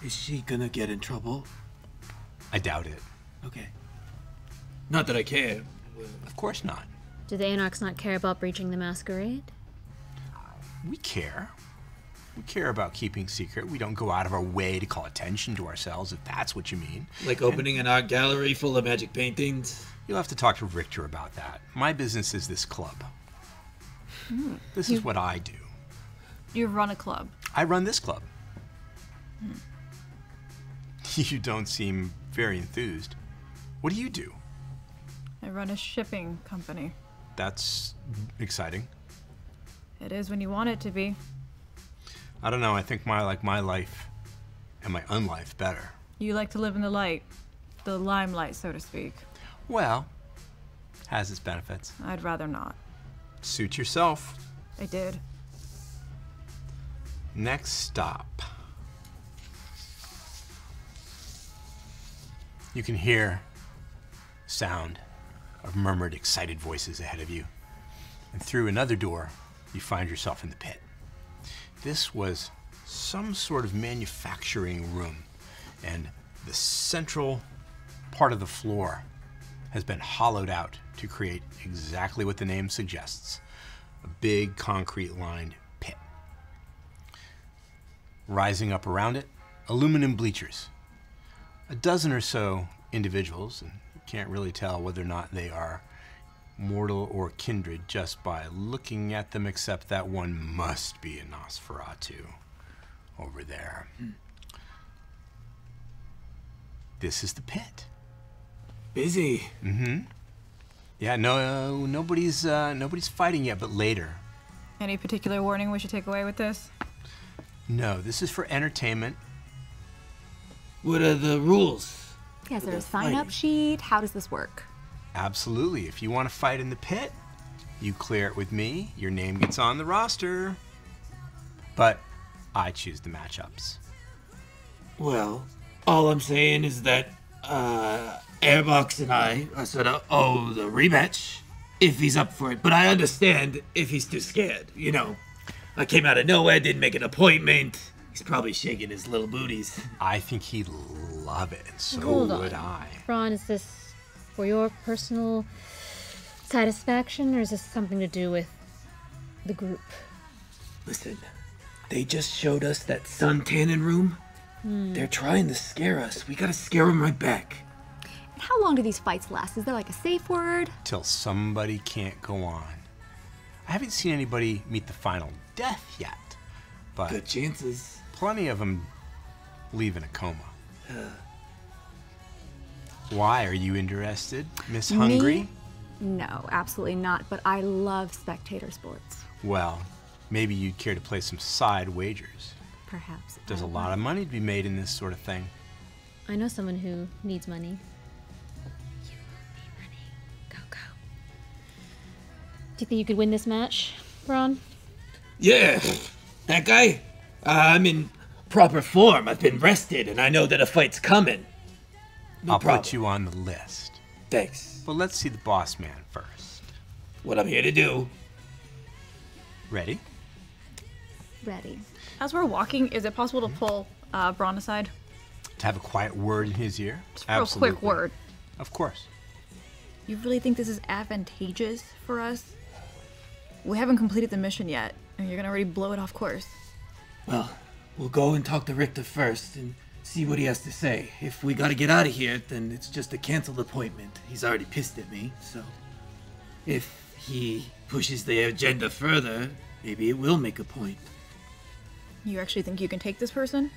Is she gonna get in trouble? I doubt it. Okay. Not that I care. Of course not. Do the Anarchs not care about breaching the masquerade? We care. We care about keeping secret. We don't go out of our way to call attention to ourselves, if that's what you mean. Like opening an art gallery full of magic paintings. You'll have to talk to Richter about that. My business is this club. Hmm. This is what I do. You run a club. I run this club. Hmm. You don't seem very enthused. What do you do? I run a shipping company. That's exciting. It is when you want it to be. I don't know. I think my like my life and my unlife better. You like to live in the light, the limelight, so to speak. Well, has its benefits. I'd rather not. Suit yourself. I did. Next stop. You can hear sound of murmured, excited voices ahead of you. And through another door, you find yourself in the pit. This was some sort of manufacturing room, and the central part of the floor has been hollowed out to create exactly what the name suggests a big concrete lined pit. Rising up around it, aluminum bleachers. A dozen or so individuals, and you can't really tell whether or not they are mortal or kindred just by looking at them, except that one must be a Nosferatu over there. Hmm. This is the pit. Busy. Mm-hmm. Yeah, no, nobody's uh, nobody's fighting yet, but later. Any particular warning we should take away with this? No, this is for entertainment. What are the rules? Yeah, there's a sign up sheet? How does this work? Absolutely. If you want to fight in the pit, you clear it with me. Your name gets on the roster. But I choose the matchups. Well, all I'm saying is that uh, Airbox and I are sort of owe the rematch if he's up for it. But I understand if he's too scared. You know, I came out of nowhere, didn't make an appointment. He's probably shaking his little booties. I think he'd love it, and so Hold on. would I. Ron, is this for your personal satisfaction, or is this something to do with the group? Listen, they just showed us that sun tanning room. Hmm. They're trying to scare us. We gotta scare them right back. And how long do these fights last? Is there like a safe word? Till somebody can't go on. I haven't seen anybody meet the final death yet, but Good chances. plenty of them leave in a coma. Why are you interested, Miss Hungry? No, absolutely not. But I love spectator sports. Well, maybe you'd care to play some side wagers. Perhaps. There's a lot of money to be made in this sort of thing. I know someone who needs money. Do you think you could win this match, Ron? Yeah, that guy. Uh, I'm in proper form. I've been rested, and I know that a fight's coming. No I'll problem. put you on the list. Thanks. But let's see the boss man first. What I'm here to do. Ready? Ready. As we're walking, is it possible to pull uh, Brawn aside? To have a quiet word in his ear? Just a real quick word. Of course. You really think this is advantageous for us? We haven't completed the mission yet, and you're gonna already blow it off course. Well, we'll go and talk to Richter first and see what he has to say. If we gotta get out of here, then it's just a canceled appointment. He's already pissed at me, so. If he pushes the agenda further, maybe it will make a point. You actually think you can take this person?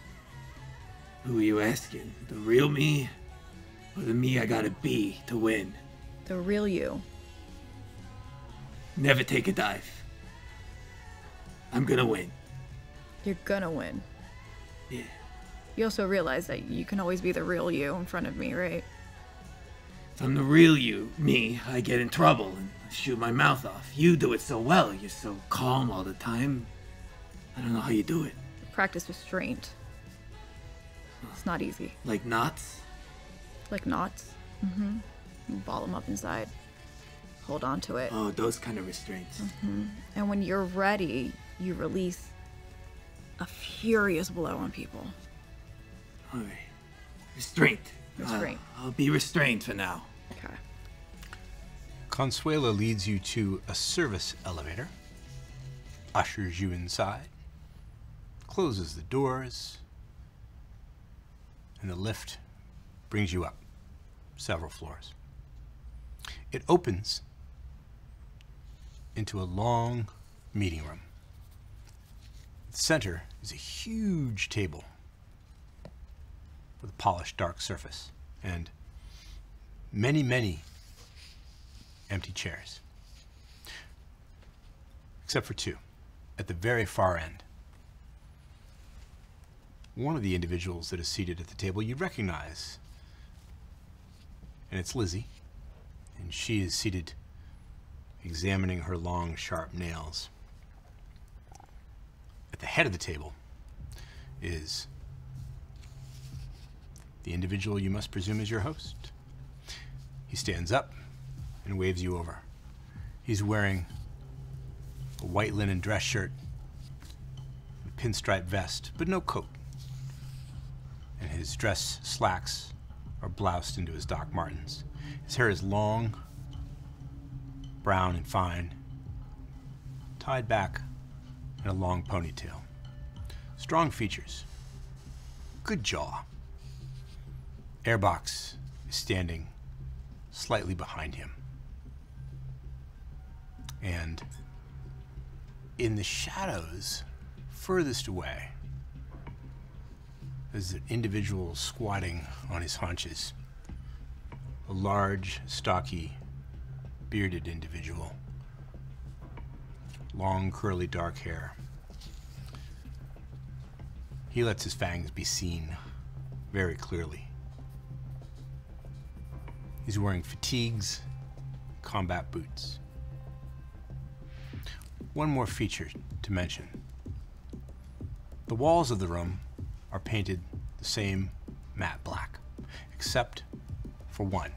Who are you asking? The real me? Or the me I gotta be to win? The real you. Never take a dive. I'm gonna win. You're gonna win. Yeah. You also realize that you can always be the real you in front of me, right? If I'm the real you, me, I get in trouble and shoot my mouth off. You do it so well. You're so calm all the time. I don't know how you do it. Practice restraint. It's not easy. Like knots? Like knots. Mm-hmm. You ball them up inside. Hold on to it. Oh, those kind of restraints. Mm-hmm. And when you're ready, you release a furious blow on people. Alright. Restraint. Restraint. Uh, I'll be restrained for now. okay. Consuela leads you to a service elevator, ushers you inside, closes the doors, and the lift brings you up several floors. It opens into a long meeting room. The center is a huge table with a polished dark surface and many, many empty chairs. Except for two, at the very far end. One of the individuals that is seated at the table you recognize, and it's Lizzie, and she is seated examining her long, sharp nails. At the head of the table is the individual you must presume is your host. He stands up and waves you over. He's wearing a white linen dress shirt, a pinstripe vest, but no coat. And his dress slacks are bloused into his Doc Martens. His hair is long, brown and fine, tied back in a long ponytail. Strong features, good jaw. Airbox is standing slightly behind him. And in the shadows, furthest away, is an individual squatting on his haunches. A large, stocky, bearded individual. Long, curly, dark hair. He lets his fangs be seen very clearly. He's wearing fatigues, combat boots. One more feature to mention. The walls of the room are painted the same matte black, except for one.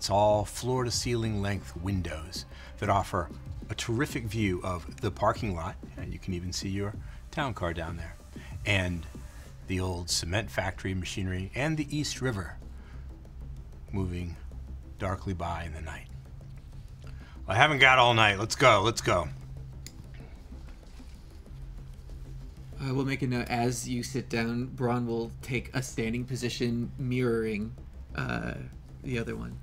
It's all floor to ceiling length windows that offer a terrific view of the parking lot, and you can even see your town car down there, and the old cement factory machinery, and the East River moving darkly by in the night. I haven't got all night. Let's go. Let's go. I will make a note as you sit down. Brawn will take a standing position, mirroring uh, the other one.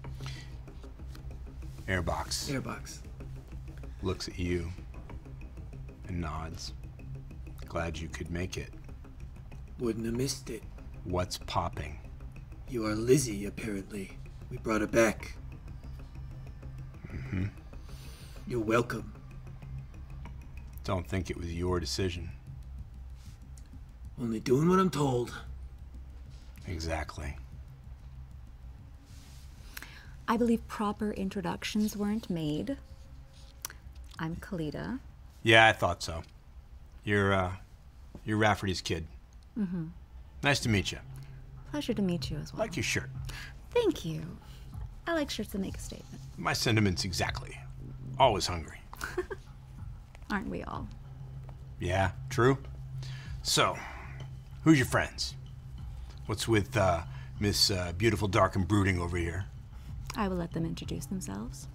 Airbox Airbox. looks at you and nods. Glad you could make it. Wouldn't have missed it. What's popping? You are Lizzie, apparently. We brought her back. Mm-hmm. You're welcome. Don't think it was your decision. Only doing what I'm told. Exactly. I believe proper introductions weren't made. I'm Khalida. Yeah, I thought so. You're, uh, you're Rafferty's kid. Mm-hmm. Nice to meet you. Pleasure to meet you as well. Like your shirt. Thank you. I like shirts that make a statement. My sentiments exactly. Always hungry. Aren't we all? Yeah, true. So, who's your friends? What's with uh, Miss uh, Beautiful Dark and Brooding over here? I will let them introduce themselves.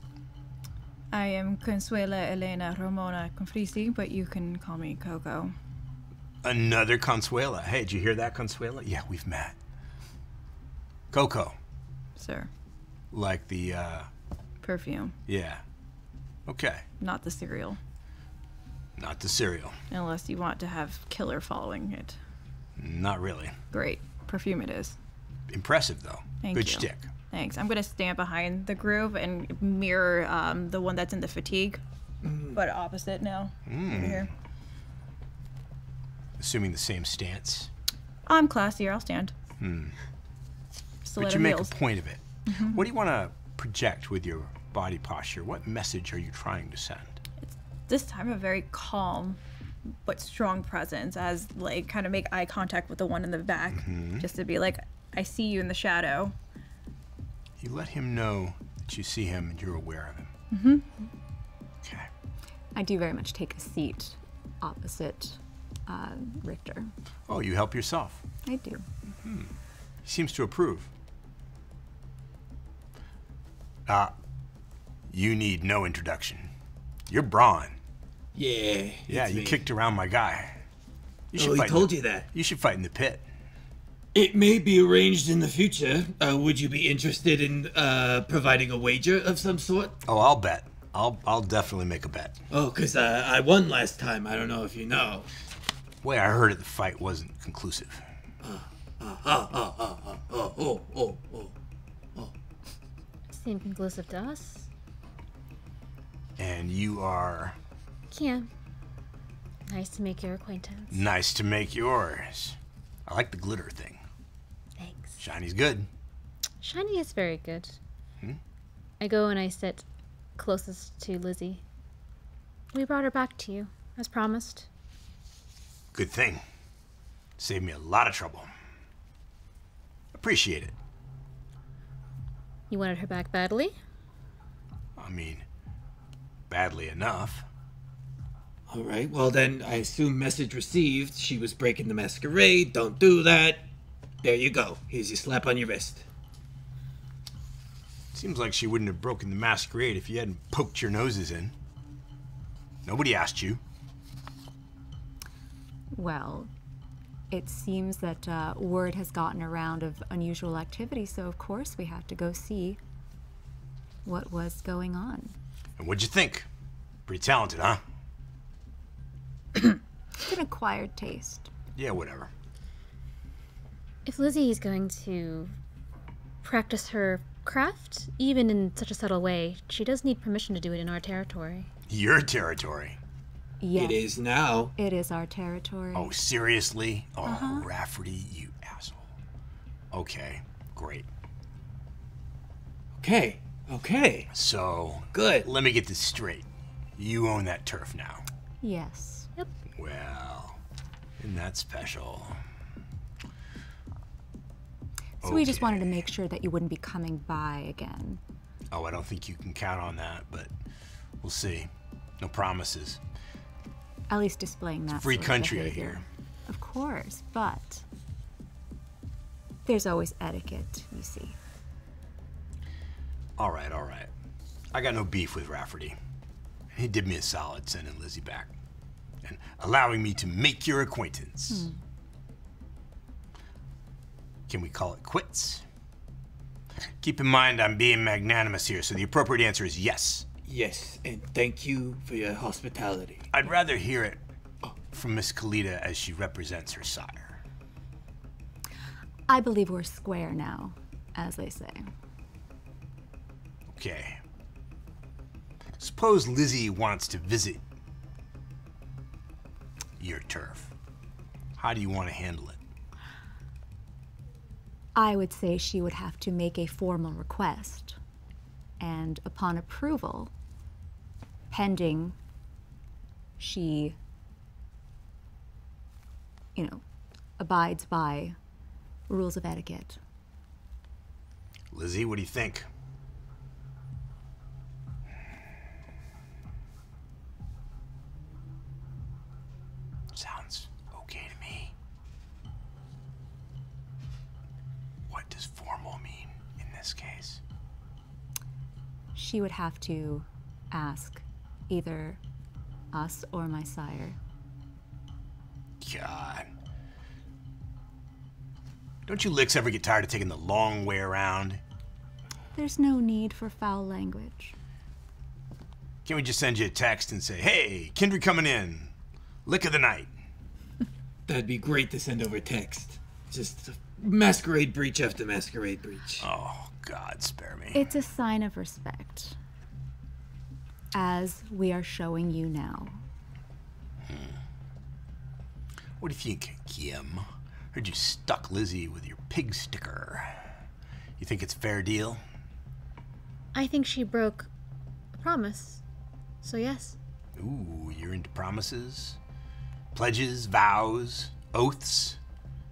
I am Consuela Elena Ramona Confrisi, but you can call me Coco. Another Consuela. Hey, did you hear that, Consuela? Yeah, we've met. Coco. Sir. Like the, uh, Perfume, yeah. Okay. not the cereal. Not the cereal. Unless you want to have killer following it. Not really. Great. Perfume it is. Impressive, though. Thank Good you. shtick. Thanks. I'm gonna stand behind the groove and mirror um, the one that's in the fatigue, but opposite now. Mm. Over here. Assuming the same stance. I'm classier. I'll stand. Hmm. But you make heels. a point of it. Mhm. What do you want to project with your body posture? What message are you trying to send? It's This time a very calm but strong presence as like kind of make eye contact with the one in the back Mhm. just to be like I see you in the shadow. You let him know that you see him and you're aware of him. Mm-hmm. Okay. I do very much take a seat opposite uh, Richter. Oh, you help yourself. I do. He seems to approve. You need no introduction. You're Brawn. Yeah. Yeah, you me. kicked around my guy. You Oh, he fight in told the- you that. You should fight in the pit. It may be arranged in the future. Uh, would you be interested in uh, providing a wager of some sort? Oh, I'll bet. I'll I'll definitely make a bet. Oh, because uh, I won last time. I don't know if you know. Way I heard it, the fight wasn't conclusive. Oh, oh, oh, oh. Seemed conclusive to us. And you are Kiem. Nice to make your acquaintance. nice to make yours. I like the glitter thing. Thanks. Shiny's good. Shiny is very good. Hmm? I go and I sit closest to Lizzie. We brought her back to you, as promised. Good thing. Saved me a lot of trouble. Appreciate it. You wanted her back badly? I mean, badly enough. All right. Well, then I assume message received. She was breaking the masquerade. Don't do that. There you go. Here's your slap on your wrist. Seems like she wouldn't have broken the masquerade if you hadn't poked your noses in. Nobody asked you. Well, it seems that uh, word has gotten around of unusual activity, so of course we have to go see what was going on. And what'd you think? Pretty talented, huh? It's an acquired taste. Yeah, whatever. If Lizzie is going to practice her craft, even in such a subtle way, she does need permission to do it in our territory. Your territory. Yes, It is now. It is our territory. Oh, seriously? Oh, uh-huh. Rafferty, you asshole. Okay, great. Okay. Okay. So, Good. let me get this straight. You own that turf now. Yes. Yep. Well, isn't that special? So we just wanted to make sure that you wouldn't be coming by again. Oh, I don't think you can count on that, but we'll see. No promises. At least displaying that Free sort of country, I hear. Of course, but there's always etiquette, you see. All right, all right. I got no beef with Rafferty. He did me a solid sending Lizzie back and allowing me to make your acquaintance. Hmm. Can we call it quits? Keep in mind I'm being magnanimous here, so the appropriate answer is yes. Yes, and thank you for your hospitality. I'd rather hear it oh. from Miss Khalida as she represents her sire. I believe we're square now, as they say. Okay. Suppose Lizzie wants to visit your turf. How do you want to handle it? I would say she would have to make a formal request. And upon approval, pending she, you know, abides by rules of etiquette. Lizzie, what do you think? Sounds okay to me. What does formal mean in this case? She would have to ask either us or my sire. God. Don't you licks ever get tired of taking the long way around? There's no need for foul language. Can't we just send you a text and say, hey, Kindred coming in? Lick of the night. That'd be great to send over text. Just masquerade breach after masquerade breach. Oh, God, spare me. It's a sign of respect, as we are showing you now. Hmm. What do you think, Kim? Heard you stuck Lizzie with your pig sticker. You think it's fair deal? I think she broke a promise. So, yes. Ooh, you're into promises, pledges, vows, oaths.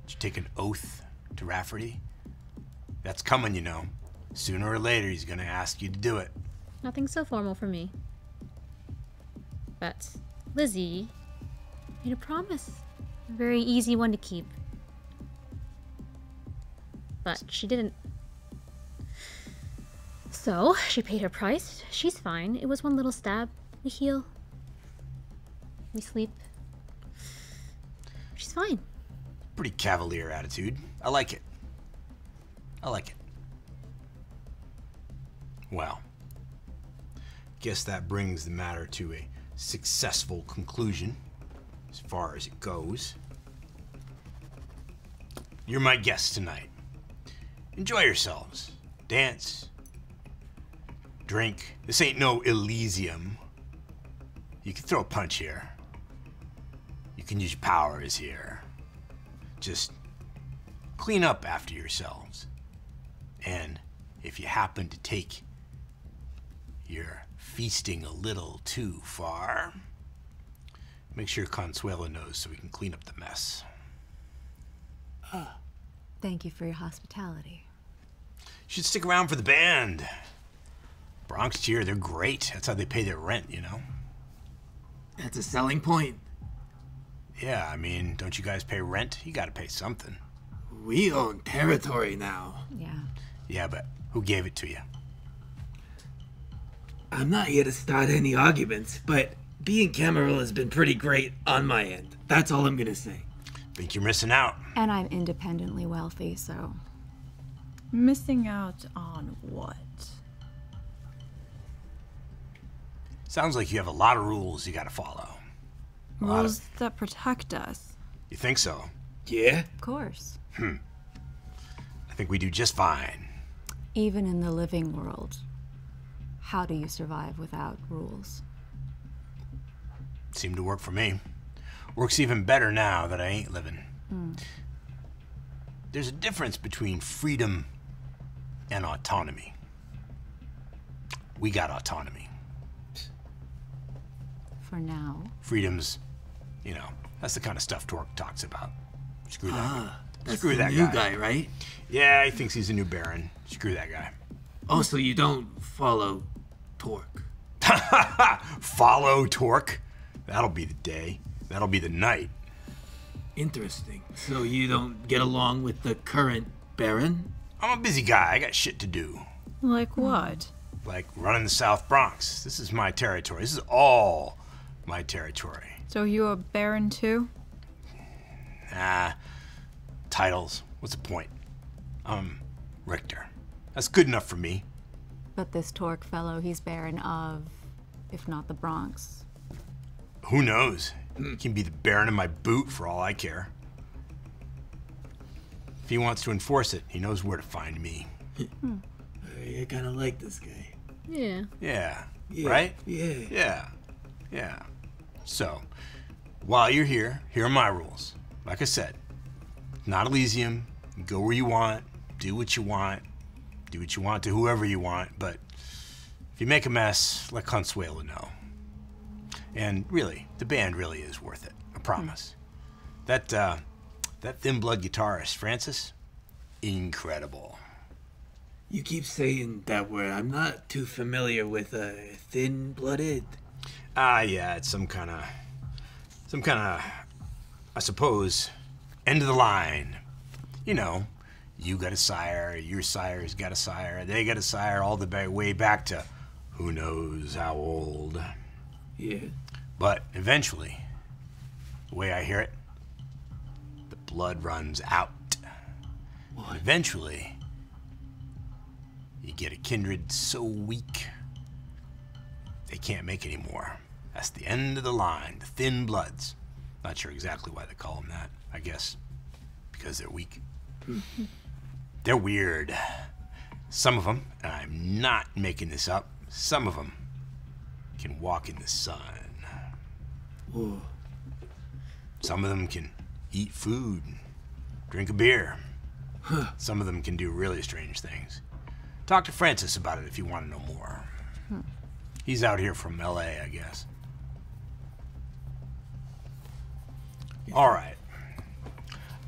Did you take an oath to Rafferty? That's coming, you know. Sooner or later, he's gonna ask you to do it. Nothing so formal for me. But Lizzie made a promise. A very easy one to keep. But she didn't So, she paid her price. She's fine. It was one little stab. We heal. We sleep. She's fine. Pretty cavalier attitude. I like it. I like it. Well, guess that brings the matter to a successful conclusion, as far as it goes. You're my guests tonight. Enjoy yourselves. Dance. Drink. This ain't no Elysium. You can throw a punch here. You can use your powers here. Just clean up after yourselves. And if you happen to take your feasting a little too far, make sure Consuela knows so we can clean up the mess. Ah, thank you for your hospitality. You should stick around for the band. Bronx Cheer, they're great. That's how they pay their rent, you know? That's a selling point. Yeah, I mean, don't you guys pay rent? You gotta pay something. We own territory now. Yeah. Yeah, but who gave it to you? I'm not here to start any arguments, but being Camarilla has been pretty great on my end. That's all I'm gonna say. Think you're missing out. And I'm independently wealthy, so Missing out on what? Sounds like you have a lot of rules you gotta follow. A lot of- Rules that protect us. You think so? Yeah? of course. Hmm. I think we do just fine. Even in the living world, how do you survive without rules? Seemed to work for me. Works even better now that I ain't living. There's a difference between freedom and autonomy. We got autonomy. For now. Freedom's, you know, that's the kind of stuff Torque talks about. Screw that. Ah, that's Screw that new guy. guy, right? Yeah, he thinks he's a new baron. Screw that guy. Oh, so you don't follow Torque. Follow Torque. That'll be the day. That'll be the night. Interesting. So you don't get along with the current Baron? I'm a busy guy. I got shit to do. Like what? Like running the South Bronx. This is my territory. This is all my territory. So you a baron too? Ah, titles. What's the point? I'm Richter. That's good enough for me. But this Torque fellow, he's Baron of, if not the Bronx. Who knows? He can be the Baron of my boot for all I care. If he wants to enforce it, he knows where to find me. Hmm. I kind of like this guy. Yeah. Yeah. Yeah, Right? Yeah. Yeah. Yeah. So, while you're here, here are my rules. Like I said, not Elysium. Go where you want, do what you want, do what you want to whoever you want, but if you make a mess, let Consuela know. And really, the band really is worth it. I promise. That uh, that thin blood guitarist, Francis, incredible. You keep saying that word. I'm not too familiar with uh, thin-blooded. Ah, yeah, it's some kind of, some kind of, I suppose, end of the line. You know, you got a sire, your sire's got a sire, they got a sire, all the way back to who knows how old. Yeah. But eventually, the way I hear it, the blood runs out. What? Eventually, you get a kindred so weak they can't make any more. That's the end of the line, the thin bloods. Not sure exactly why they call them that. I guess because they're weak. Mm-hmm. They're weird. Some of them, and I'm not making this up, some of them can walk in the sun. Whoa. Some of them can eat food, drink a beer. Some of them can do really strange things. Talk to Francis about it if you want to know more. Hmm. He's out here from LA, I guess. All right.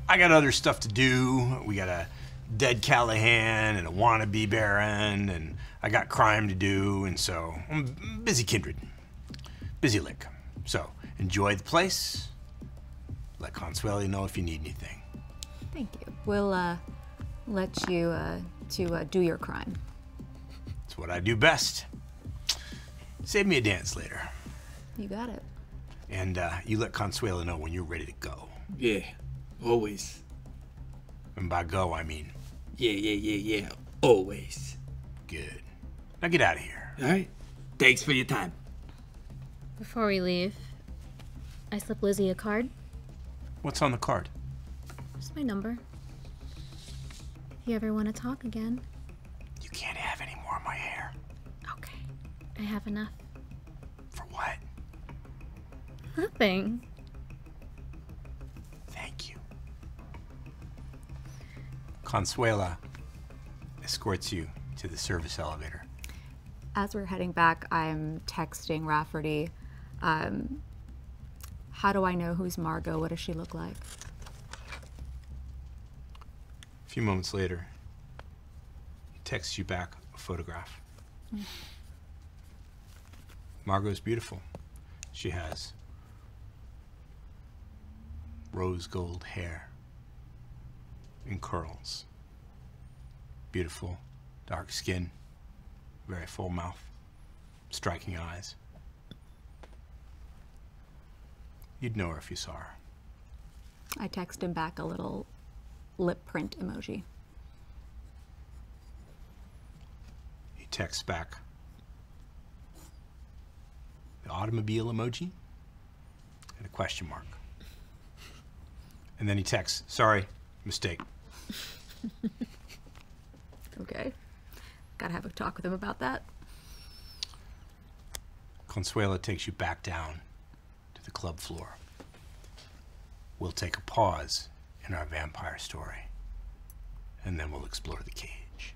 I got other stuff to do. We got a dead Callahan and a wannabe Baron, and I got crime to do, and so I'm busy kindred. Busy lick. So enjoy the place. Let Consuela know if you need anything. Thank you. We'll uh, let you uh, to uh, do your crime. It's what I do best. Save me a dance later. You got it. And uh, you let Consuela know when you're ready to go. Yeah, always. And by go, I mean Yeah, yeah, yeah, yeah, always. good. Now get out of here. All right. Thanks for your time. Before we leave, I slip Lizzie a card. What's on the card? It's my number. If you ever want to talk again. You can't have any more of my hair. Okay. I have enough. For what? Nothing. Consuela escorts you to the service elevator. As we're heading back, I'm texting Rafferty. Um, how do I know who's Margot? What does she look like? A few moments later, he texts you back a photograph. Margot's beautiful. She has rose gold hair and curls. Beautiful, dark skin, very full mouth, striking eyes. You'd know her if you saw her. I text him back a little lip print emoji. He texts back the automobile emoji and a question mark. And then he texts, sorry, mistake. Okay. Gotta have a talk with him about that. Consuela takes you back down to the club floor. We'll take a pause in our vampire story, and then we'll explore the cage.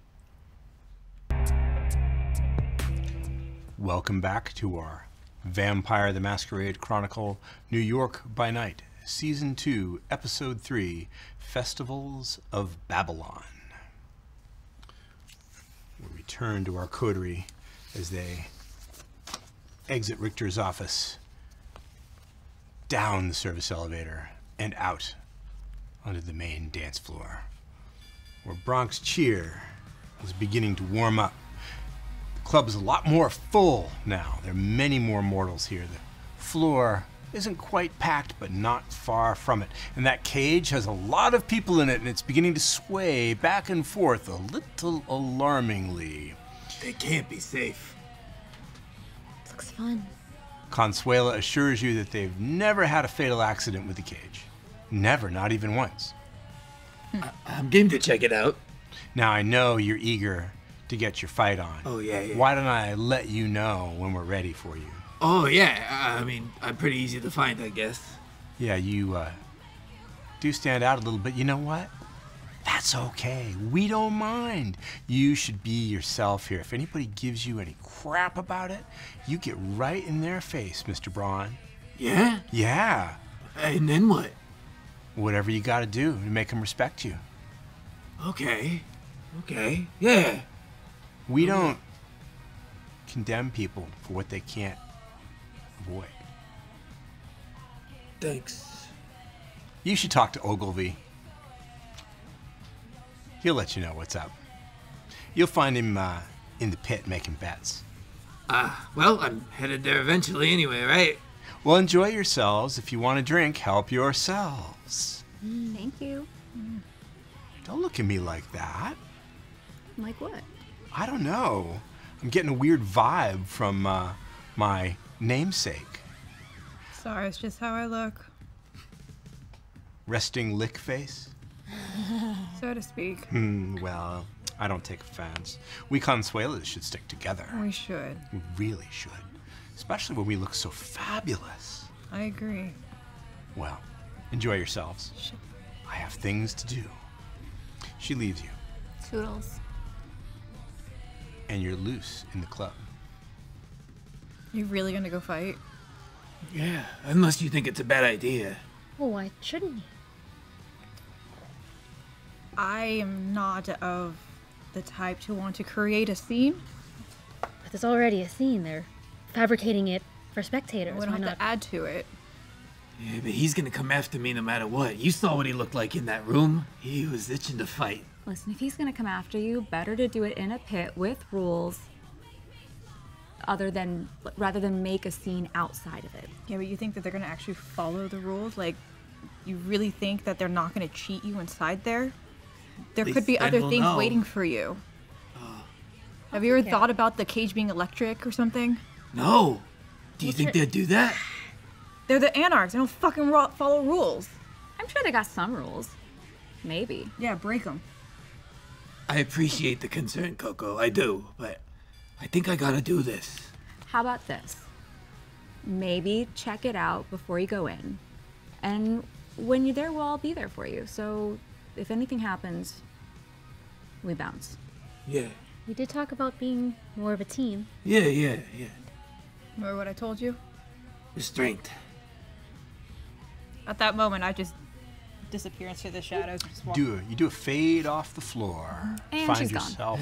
Welcome back to our Vampire the Masquerade Chronicle New York by Night, Season 2, Episode 3 Festivals of Babylon. We return to our coterie as they exit Richter's office, down the service elevator, and out onto the main dance floor, where Bronx Cheer is beginning to warm up. The club is a lot more full now. There are many more mortals here. The floor isn't quite packed, but not far from it. And that cage has a lot of people in it, and it's beginning to sway back and forth a little alarmingly. They can't be safe. This looks fun. Consuela assures you that they've never had a fatal accident with the cage. Never, not even once. I'm game to check it out. Now I know you're eager to get your fight on. Oh, yeah, yeah. Why don't I let you know when we're ready for you? Oh, yeah. I mean, I'm pretty easy to find, I guess. Yeah, you uh, do stand out a little bit. You know what? That's okay. We don't mind. You should be yourself here. If anybody gives you any crap about it, you get right in their face, Mr. Brawn. Yeah? Yeah. And then what? Whatever you got to do to make them respect you. Okay. Okay. Yeah. We don't condemn people for what they can't avoid. Thanks. You should talk to Ogilvy. He'll let you know what's up. You'll find him uh, in the pit making bets. Ah, well, I'm headed there eventually anyway, right? Well, enjoy yourselves. If you want a drink, help yourselves. Thank you. Don't look at me like that. Like what? I don't know. I'm getting a weird vibe from uh, my namesake. Sorry, it's just how I look, Resting lick face? so to speak. Hmm, well, I don't take offense. We Consuelas should stick together. We should. We really should. Especially when we look so fabulous. I agree. Well, enjoy yourselves. I have things to do. She leaves you, Toodles. and you're loose in the club. You really gonna go fight? Yeah, unless you think it's a bad idea. Well, why shouldn't you? I am not of the type to want to create a scene. But there's already a scene. They're fabricating it for spectators. We don't Why have not? to add to it. Yeah, but he's gonna come after me no matter what. You saw what he looked like in that room. He was itching to fight. Listen, if he's gonna come after you, better to do it in a pit with rules other than rather than make a scene outside of it. Yeah, but you think that they're gonna actually follow the rules? Like, you really think that they're not gonna cheat you inside there? There They- could be other things know. waiting for you. Uh. Have you ever Okay. thought about the cage being electric or something? No. Do you think they'd do that? They're the anarchs. They don't fucking ro- follow rules. I'm sure they got some rules. Maybe. Yeah, break them. I appreciate the concern, Coco. I do, but I think I gotta do this. How about this? Maybe check it out before you go in. And when you're there, we'll all be there for you. So if anything happens, we bounce. Yeah. We did talk about being more of a team. Yeah, yeah, yeah. Remember what I told you? Restraint. At that moment, I just disappear into the shadows and just walk. Do a, you do a fade off the floor. And find she's gone. yourself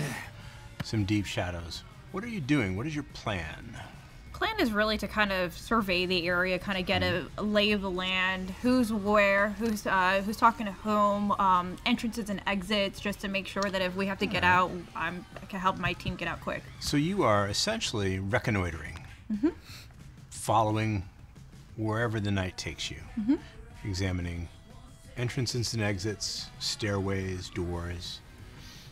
some deep shadows. What are you doing? What is your plan? plan is really to kind of survey the area, kind of get a, a lay of the land, who's where, who's uh, who's talking to whom, um, entrances and exits, just to make sure that if we have to get out, I'm, I can help my team get out quick. So you are essentially reconnoitering, following wherever the night takes you, examining entrances and exits, stairways, doors.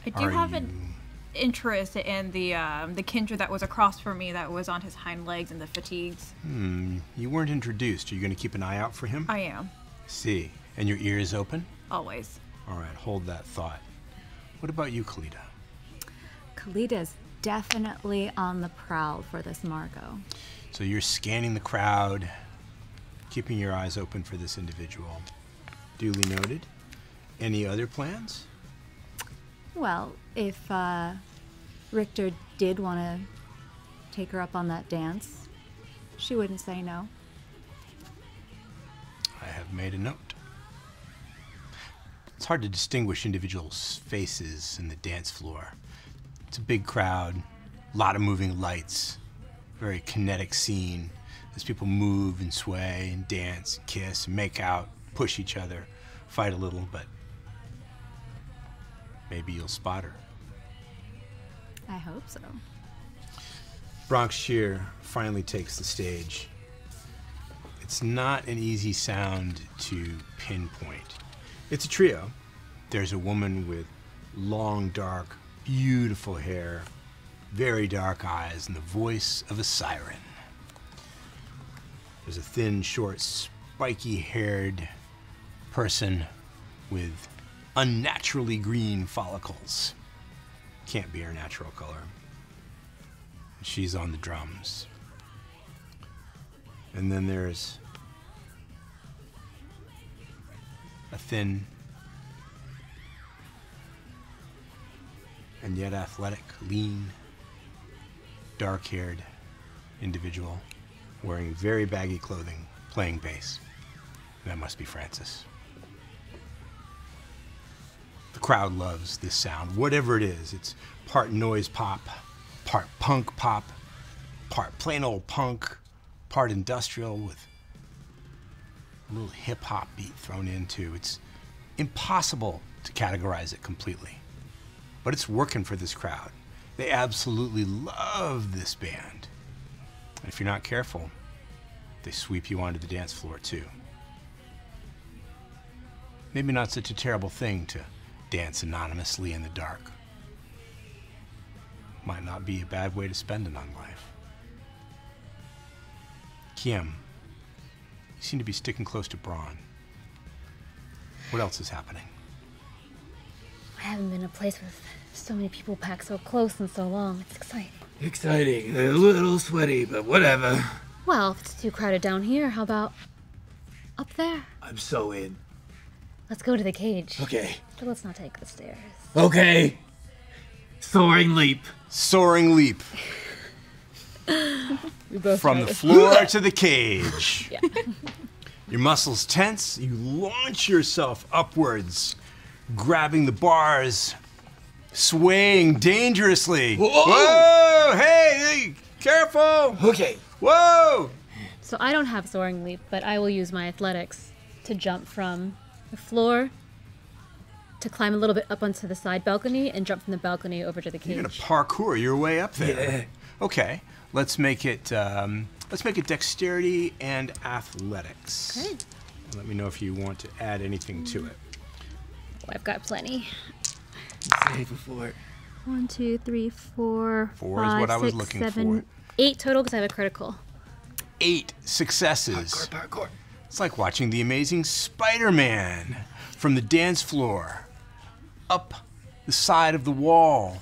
I do Are have you- an interest in the um, the kindred that was across from me, that was on his hind legs and the fatigues. Hmm, you weren't introduced. Are you going to keep an eye out for him? I am See. And your ears open? always. All right, hold that thought. What about you, Khalida? Khalida's definitely on the prowl for this Margot. So you're scanning the crowd, keeping your eyes open for this individual. Duly noted. Any other plans? Well, if uh, Richter did want to take her up on that dance, she wouldn't say no. I have made a note. It's hard to distinguish individuals' faces in the dance floor. It's a big crowd, a lot of moving lights, very kinetic scene as people move and sway and dance, and kiss, make out, push each other, fight a little, but maybe you'll spot her. I hope so. Bronx Cheer finally takes the stage. It's not an easy sound to pinpoint. It's a trio. There's a woman with long, dark, beautiful hair, very dark eyes, and the voice of a siren. There's a thin, short, spiky haired person with unnaturally green follicles. Can't be her natural color. She's on the drums. And then there's a thin and yet athletic, lean, dark haired individual wearing very baggy clothing playing bass. That must be Francis. Crowd loves this sound, whatever it is. It's part noise pop, part punk pop, part plain old punk, part industrial with a little hip hop beat thrown into. It's impossible to categorize it completely. But it's working for this crowd. They absolutely love this band. And if you're not careful, they sweep you onto the dance floor too. Maybe not such a terrible thing to dance anonymously in the dark. Might not be a bad way to spend an on life. Kiem, you seem to be sticking close to Brawn. What else is happening? I haven't been in a place with so many people packed so close in so long. It's exciting. Exciting. A little sweaty, but whatever. Well, if it's too crowded down here, how about up there? I'm so in. Let's go to the cage. Okay. But let's not take the stairs. Okay. Soaring leap. Soaring leap from the floor to the cage. Your muscles tense, you launch yourself upwards, grabbing the bars, swaying dangerously. Whoa! Whoa! Hey, hey, careful! Okay. Whoa! So I don't have soaring leap, but I will use my athletics to jump from the floor to climb a little bit up onto the side balcony and jump from the balcony over to the cage. You're gonna cage. parkour your way up there. Yeah. Okay. let's make it um, let's make it dexterity and athletics. Okay. Let me know if you want to add anything to it. Oh, I've got plenty. Save it for it. One, two, three, four, Four is what I was six, looking seven, for. eight total because I have a critical. Eight successes. Parkour, parkour. It's like watching the amazing Spider-Man from the dance floor up the side of the wall,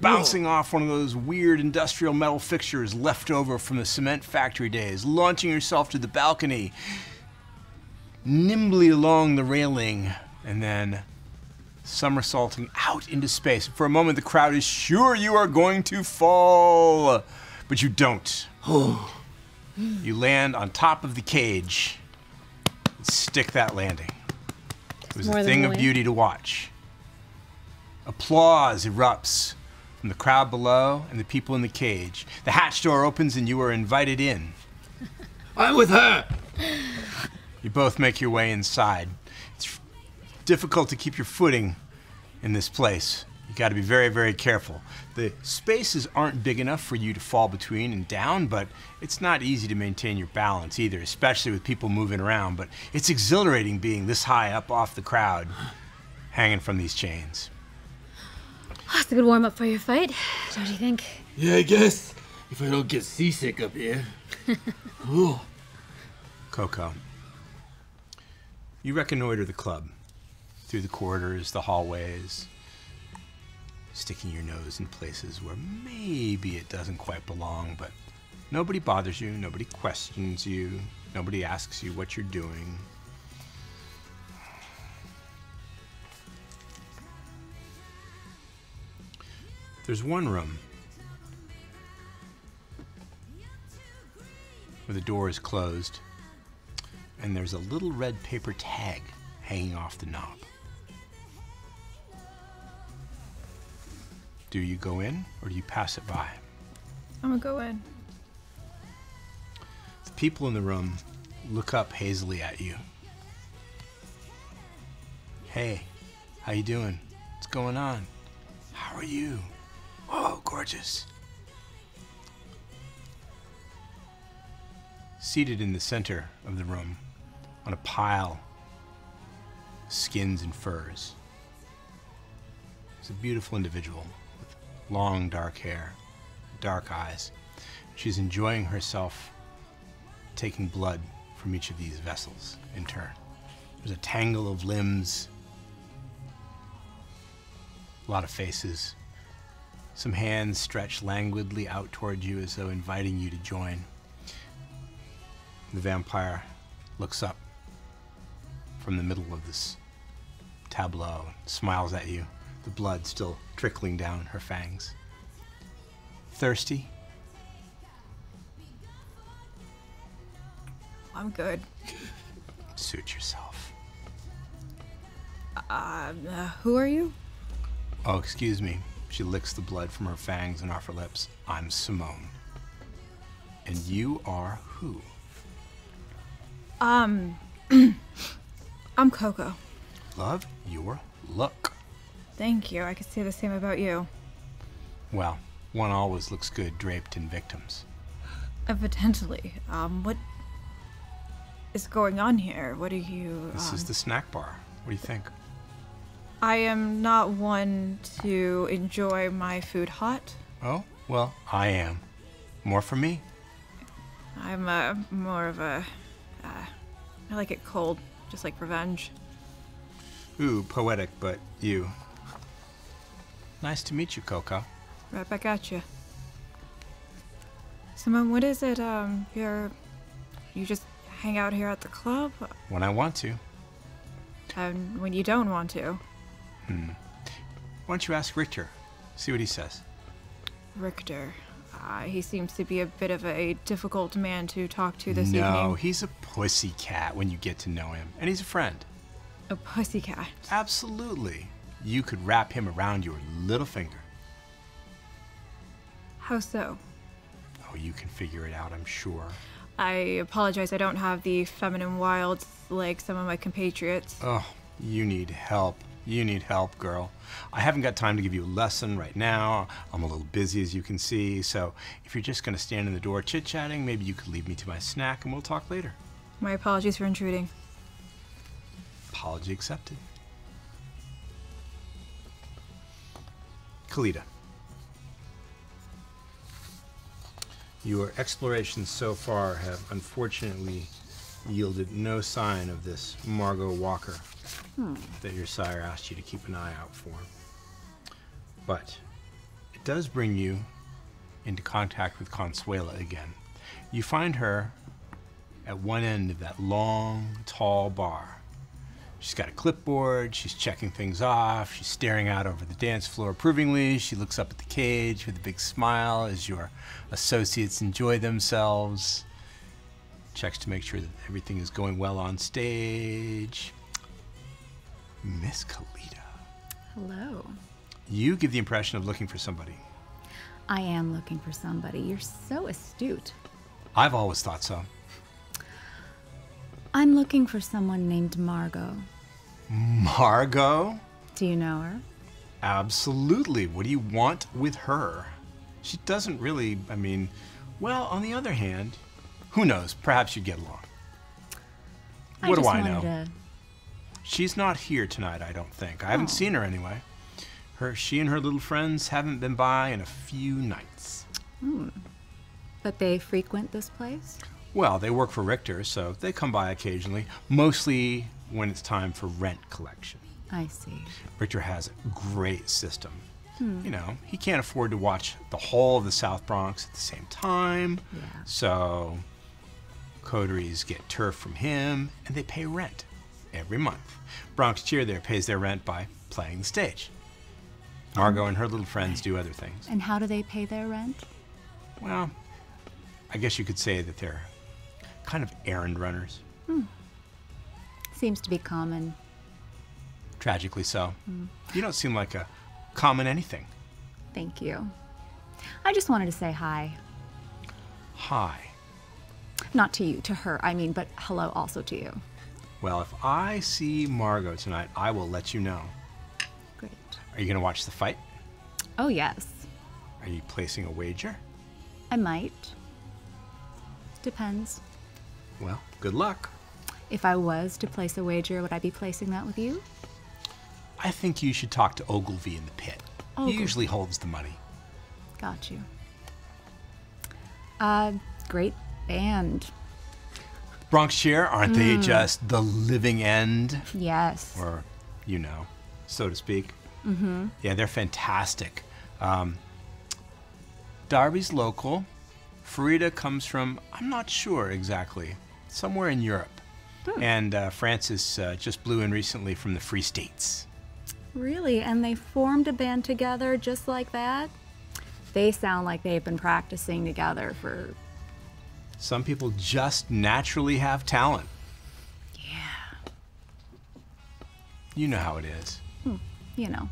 bouncing off one of those weird industrial metal fixtures left over from the cement factory days, launching yourself to the balcony, nimbly along the railing, and then somersaulting out into space. For a moment, the crowd is sure you are going to fall, but you don't. Oh. You land on top of the cage. Stick that landing. It was More a thing of one. beauty to watch. Applause erupts from the crowd below and the people in the cage. The hatch door opens and you are invited in. I'm with her. You both make your way inside. It's difficult to keep your footing in this place. You got to be very, very careful. The spaces aren't big enough for you to fall between and down, but it's not easy to maintain your balance either, especially with people moving around. But it's exhilarating being this high up off the crowd, hanging from these chains. That's a good warm up for your fight. Don't you think? Yeah, I guess. If I don't get seasick up here. Ooh. Coco. You reconnoiter the club through the corridors, the hallways, sticking your nose in places where maybe it doesn't quite belong, but nobody bothers you, nobody questions you, nobody asks you what you're doing. There's one room where the door is closed and there's a little red paper tag hanging off the knob. Do you go in or do you pass it by? I'm gonna go in. The people in the room look up hazily at you. Hey, how you doing? What's going on? How are you? Oh, gorgeous. Seated in the center of the room, on a pile of skins and furs, is a beautiful individual long dark hair, dark eyes. She's enjoying herself taking blood from each of these vessels in turn. There's a tangle of limbs, a lot of faces, some hands stretched languidly out toward you as though inviting you to join. The vampire looks up from the middle of this tableau, smiles at you, the blood still trickling down her fangs. Thirsty? I'm good. Suit yourself. Uh, who are you? Oh, excuse me. She licks the blood from her fangs and off her lips. I'm Simone. And you are who? Um, I'm Coco. Love your look. Thank you. I could say the same about you. Well, one always looks good draped in victims. Uh, potentially. Um, what is going on here? What are you? This um, is the snack bar. What do you think? I am not one to enjoy my food hot. Oh, well, I am. More for me. I'm uh, more of a. Uh, I like it cold, just like revenge. Ooh, poetic, but you. Nice to meet you, Coco. Right back at you. Simone, what is it? Um, you're. You just hang out here at the club? When I want to. And when you don't want to? Hmm. Why don't you ask Richter? See what he says. Richter. Uh, he seems to be a bit of a difficult man to talk to this no, evening. he's a pussy cat when you get to know him. And he's a friend. A pussycat. Absolutely. You could wrap him around your little finger. How so? Oh, you can figure it out, I'm sure. I apologize, I don't have the feminine wilds like some of my compatriots. Oh, you need help. You need help, girl. I haven't got time to give you a lesson right now. I'm a little busy, as you can see. So if you're just going to stand in the door chit chatting, maybe you could leave me to my snack and we'll talk later. My apologies for intruding. Apology accepted. Khalida. Your explorations so far have unfortunately yielded no sign of this Margot Walker hmm. that your sire asked you to keep an eye out for. But it does bring you into contact with Consuela again. You find her at one end of that long, tall bar. She's got a clipboard, she's checking things off, she's staring out over the dance floor approvingly. She looks up at the cage with a big smile as your associates enjoy themselves. Checks to make sure that everything is going well on stage. Miss Khalida. Hello. You give the impression of looking for somebody. I am looking for somebody. You're so astute. I've always thought so. I'm looking for someone named Margot. Margot? Do you know her? Absolutely. What do you want with her? She doesn't really, I mean, well, on the other hand, who knows? Perhaps you'd get along. I What do I know? To... She's not here tonight, I don't think. I haven't seen her anyway. Her, she and her little friends haven't been by in a few nights. Hmm. But they frequent this place? Well, they work for Richter, so they come by occasionally, mostly when it's time for rent collection. I see. Richter has a great system. Hmm. You know, he can't afford to watch the whole of the South Bronx at the same time. Yeah. So, coteries get turf from him, and they pay rent every month. Bronx Cheer there pays their rent by playing the stage. Margot and her little friends do other things. And how do they pay their rent? Well, I guess you could say that they're kind of errand runners. Hmm. Seems to be common. Tragically so. Mm. You don't seem like a common anything. Thank you. I just wanted to say hi. Hi. Not to you, to her, I mean, but hello also to you. Well, if I see Margot tonight, I will let you know. Great. Are you going to watch the fight? Oh, yes. Are you placing a wager? I might. Depends. Well, good luck. If I was to place a wager, would I be placing that with you? I think you should talk to Ogilvy in the pit. He usually holds the money. Got you. Uh, great band. Bronx Cheer, aren't they just the living end? Yes. Or, you know, so to speak. Mm-hmm. Yeah, they're fantastic. Um, Darby's local. Farida comes from, I'm not sure exactly, somewhere in Europe. And uh, Francis uh, just blew in recently from the Free States. Really? And they formed a band together just like that? They sound like they've been practicing together for. Some people just naturally have talent. Yeah. You know how it is. You know.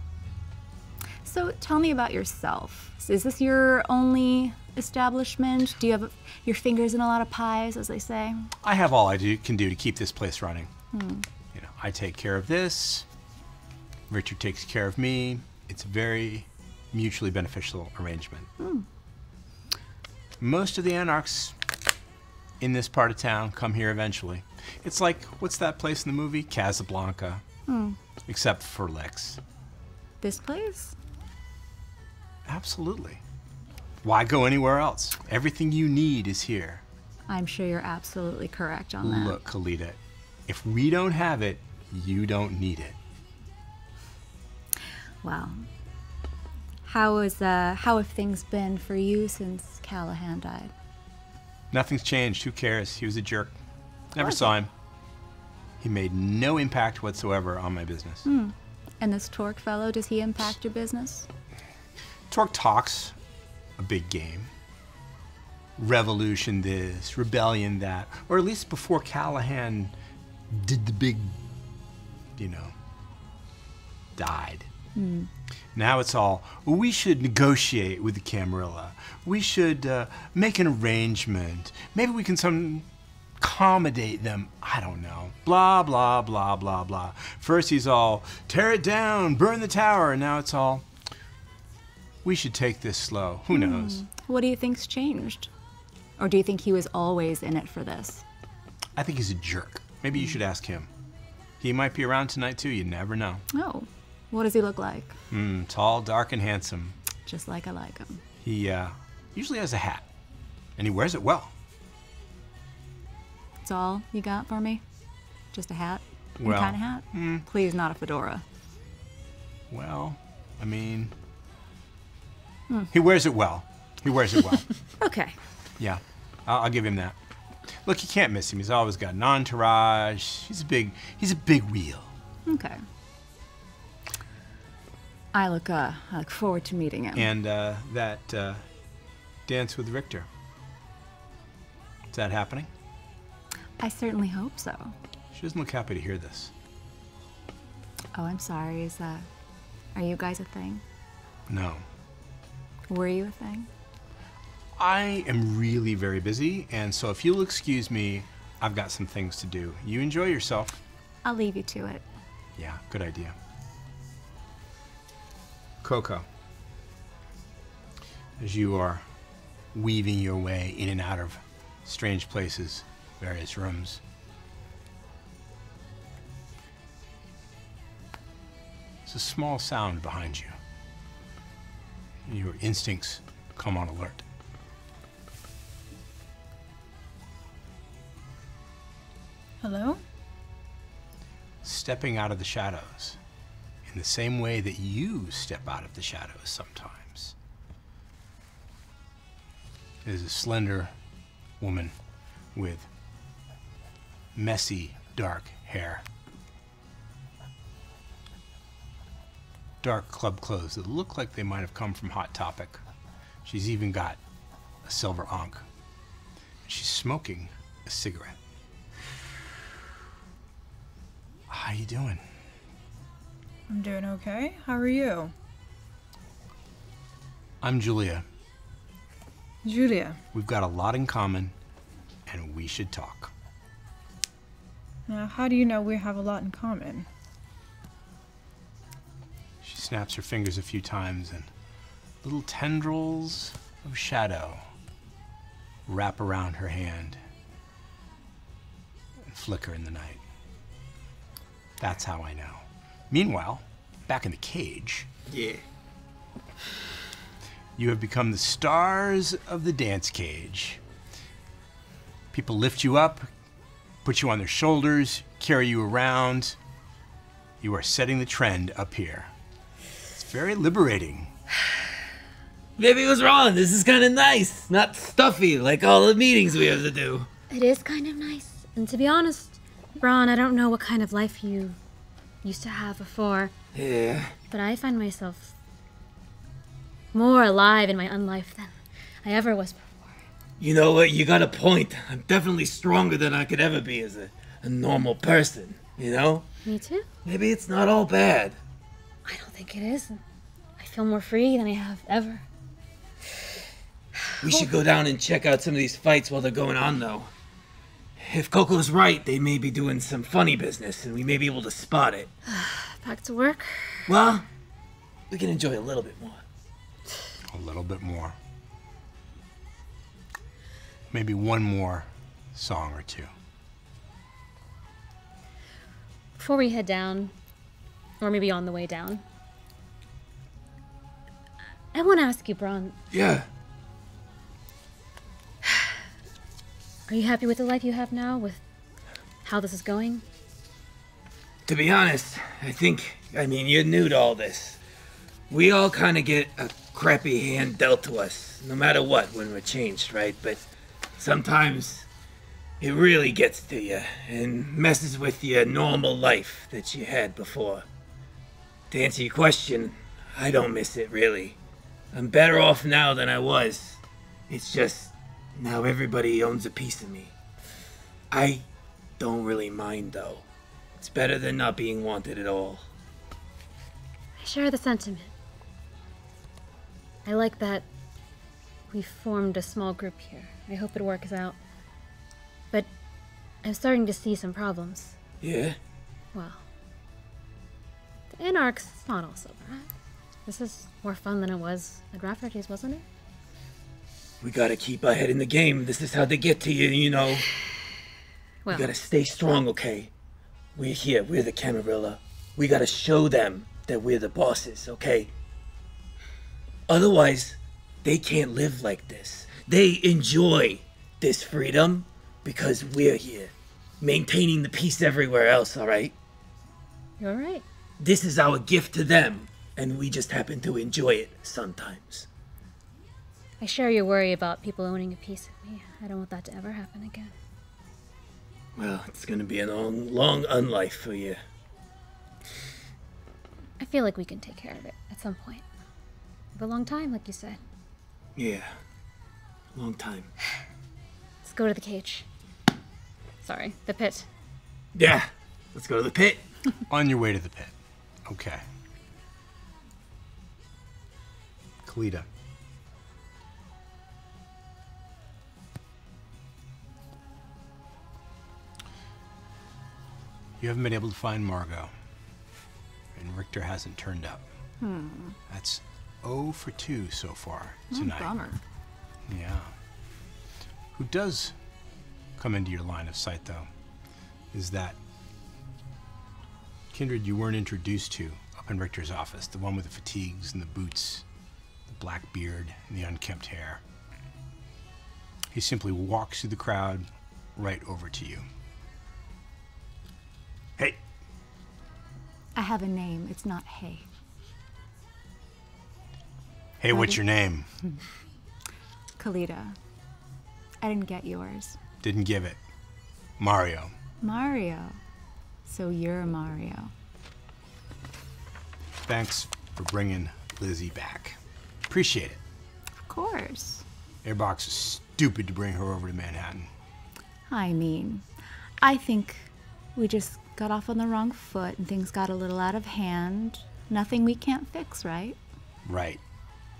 So tell me about yourself. Is this your only establishment? Do you have your fingers in a lot of pies, as they say? I have all I do, can do to keep this place running. Hmm. You know, I take care of this. Richter takes care of me. It's a very mutually beneficial arrangement. Hmm. Most of the anarchs in this part of town come here eventually. It's like what's that place in the movie Casablanca, hmm. except for Lex. This place? Absolutely. Why go anywhere else? Everything you need is here. I'm sure you're absolutely correct on that. Look, Khalida, if we don't have it, you don't need it. Wow. How is uh how have things been for you since Callahan died? Nothing's changed. Who cares? He was a jerk. Never Was saw him. He made no impact whatsoever on my business. And this Torque fellow, does he impact your business? Torque talks a big game. Revolution this, rebellion that, or at least before Callahan did the big, you know, died. Now it's all, we should negotiate with the Camarilla. We should uh, make an arrangement. Maybe we can some accommodate them. I don't know. Blah, blah, blah, blah, blah. First he's all, tear it down, burn the tower, and now it's all, we should take this slow. Who knows? What do you think's changed? Or do you think he was always in it for this? I think he's a jerk. Maybe you should ask him. He might be around tonight too, you never know. Oh, what does he look like? Hmm, tall, dark, and handsome. Just like I like him. He uh, usually has a hat, and he wears it well. That's all you got for me? Just a hat? Well, kind of hat? Please, not a fedora. Well, I mean, he wears it well. He wears it well. Okay. yeah, I'll, I'll give him that. Look, you can't miss him. He's always got an entourage. He's a big, he's a big wheel. Okay. I look uh I look forward to meeting him. And uh, that uh, dance with Richter. Is that happening? I certainly hope so. She doesn't look happy to hear this. Oh, I'm sorry. Is that are you guys a thing? No. Were you a thing? I am really very busy, and so if you'll excuse me, I've got some things to do. You enjoy yourself. I'll leave you to it. Yeah, good idea. Coco, as you are weaving your way in and out of strange places, various rooms, there's a small sound behind you. Your instincts come on alert. Hello? stepping out of the shadows in the same way that you step out of the shadows sometimes. Is a slender woman with messy, dark hair. Dark club clothes that look like they might have come from Hot Topic. She's even got a silver ankh. She's smoking a cigarette. How you doing? I'm doing okay. How are you? I'm Julia. Julia. We've got a lot in common, and we should talk. Now, how do you know we have a lot in common? Snaps her fingers a few times, and little tendrils of shadow wrap around her hand and flicker in the night. That's how I know. Meanwhile, back in the cage, Yeah. You have become the stars of the dance cage. People lift you up, put you on their shoulders, carry you around. You are setting the trend up here. It's very liberating. Maybe it was wrong. This is kind of nice. Not stuffy like all the meetings we have to do. It is kind of nice. And to be honest, Ron, I don't know what kind of life you used to have before, Yeah. but I find myself more alive in my unlife than I ever was before. You know what? You got a point. I'm definitely stronger than I could ever be as a, a normal person. You know? Me too? Maybe it's not all bad. I don't think it is. I feel more free than I have ever. We should go down and check out some of these fights while they're going on, though. If Coco's right, they may be doing some funny business, and we may be able to spot it. Back to work. Well, we can enjoy a little bit more. A little bit more. Maybe one more song or two. Before we head down, or maybe on the way down, I want to ask you, Brawn, Yeah. are you happy with the life you have now, with how this is going? To be honest, I think, I mean, you're new to all this. We all kind of get a crappy hand dealt to us, no matter what, when we're changed, right? But sometimes it really gets to you and messes with your normal life that you had before. To answer your question, I don't miss it really. I'm better off now than I was. It's just now everybody owns a piece of me. I don't really mind though. It's better than not being wanted at all. I share the sentiment. I like that we formed a small group here. I hope it works out. But I'm starting to see some problems. Yeah? Well, the Anarch's not all so bad. This is more fun than it was at Rafferty's, wasn't it? We gotta keep our head in the game. This is how they get to you, you know. Well, We gotta stay strong, okay? We're here. We're the Camarilla. We gotta show them that we're the bosses, okay? Otherwise, they can't live like this. They enjoy this freedom because we're here, maintaining the peace everywhere else, alright? you're right. This is our gift to them, and we just happen to enjoy it sometimes. I share your worry about people owning a piece of me. I don't want that to ever happen again. Well, it's gonna be a long, long unlife for you. I feel like we can take care of it at some point. For a long time, like you said. Yeah. Long time. Let's go to the cage. Sorry, the pit. Yeah. Let's go to the pit. On your way to the pit. Okay. Khalida. You haven't been able to find Margot. And Richter hasn't turned up. Hmm. That's 0 for 2 so far tonight. Bummer. Yeah. Who does come into your line of sight, though, is that kindred you weren't introduced to up in Richter's office, the one with the fatigues and the boots, the black beard and the unkempt hair. He simply walks through the crowd right over to you. Hey, I have a name. It's not Hey. hey, what's your name? Khalida. I didn't get yours. Didn't give it. Mario. Mario. So you're Mario. Thanks for bringing Lizzie back. Appreciate it. Of course. Airbox is stupid to bring her over to Manhattan. I mean, I think we just got off on the wrong foot and things got a little out of hand. Nothing we can't fix, right? Right.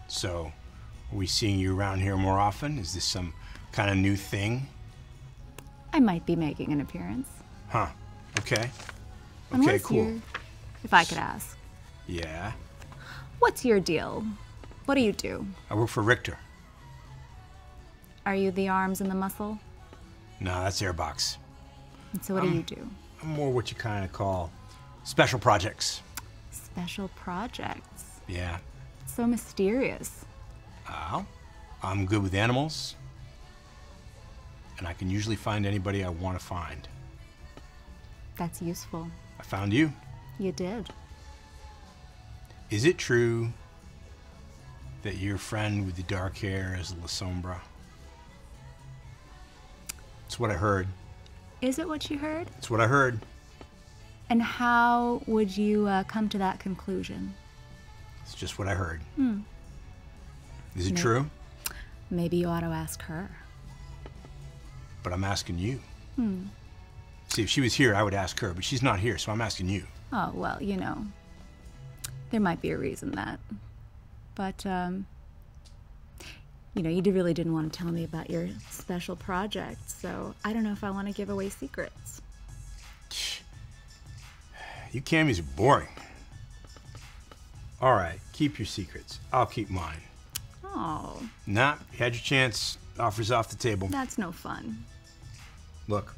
So, are we seeing you around here more often? Is this some kind of new thing? I might be making an appearance. Huh. Okay. Okay, cool. If I could ask. Yeah. What's your deal? What do you do? I work for Richter. Are you the arms and the muscle? No, that's Airbox. And so what do you do? I'm more what you kind of call special projects. Special projects. Yeah. So mysterious. Well, I'm good with animals. And I can usually find anybody I want to find. That's useful. I found you. You did. Is it true that your friend with the dark hair is Lasombra? It's what I heard. Is it what you heard? It's what I heard. And how would you uh, come to that conclusion? It's just what I heard. Is it No. true? Maybe you ought to ask her. But I'm asking you. See, if she was here, I would ask her, but she's not here, so I'm asking you. Oh, well, you know, there might be a reason that. But, um, you know, you really didn't want to tell me about your special project, so I don't know if I want to give away secrets. You camis are boring. All right, keep your secrets. I'll keep mine. Oh, Nah, you had your chance. Offers off the table. that's no fun. Look,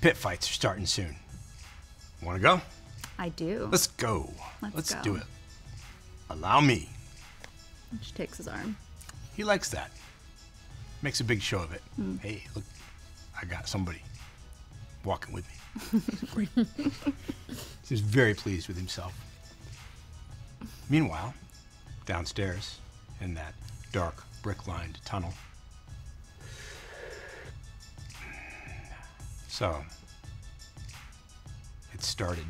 pit fights are starting soon. Want to go? I do. Let's go. Let's go. do it. Allow me. She takes his arm. He likes that. Makes a big show of it. Hmm. Hey, look, I got somebody walking with me. Great. Seems very pleased with himself. Meanwhile, downstairs in that dark, brick lined tunnel. So, it started.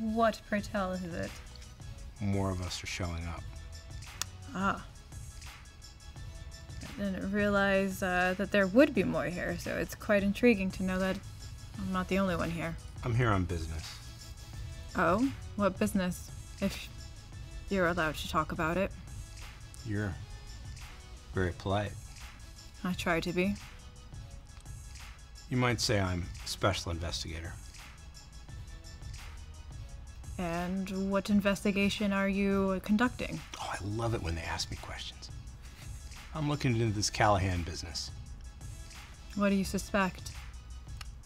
What, pray tell, is it? More of us are showing up. Ah. I didn't realize uh, that there would be more here, so it's quite intriguing to know that I'm not the only one here. I'm here on business. Oh? What business? If you're allowed to talk about it. You're very polite. I try to be. You might say I'm a special investigator. And what investigation are you conducting? Oh, I love it when they ask me questions. I'm looking into this Callahan business. What do you suspect?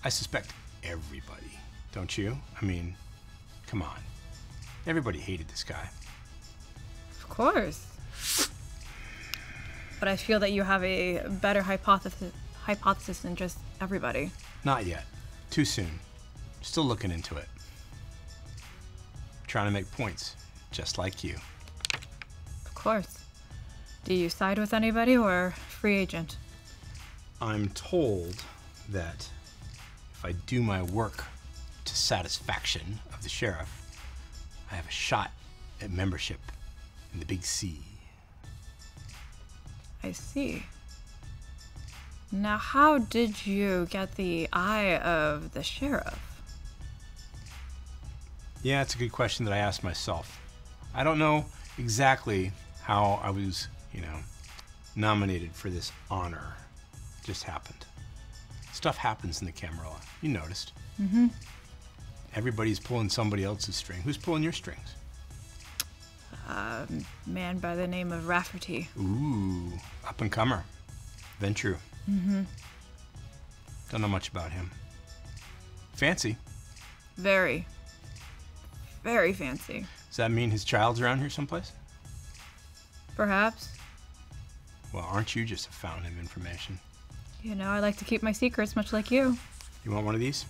I suspect everybody, don't you? I mean, come on. Everybody hated this guy. Of course. But I feel that you have a better hypothesis hypothesis than just everybody. Not yet. Too soon. Still looking into it. Trying to make points, just like you. Of course. Do you side with anybody or free agent? I'm told that if I do my work to satisfaction of the sheriff, I have a shot at membership in the Big C. I see. Now, how did you get the eye of the sheriff? Yeah, it's a good question that I asked myself. I don't know exactly how I was, you know, nominated for this honor. It Just happened. Stuff happens in the Camarilla. You noticed. Mm-hmm. Everybody's pulling somebody else's string. Who's pulling your strings? A man by the name of Rafferty. Ooh, up and comer. Ventrue. Mm-hmm. Don't know much about him. Fancy. Very, very fancy. Does that mean his child's around here someplace? Perhaps. Well, aren't you just a fountain of information? You know, I like to keep my secrets, much like you. You want one of these?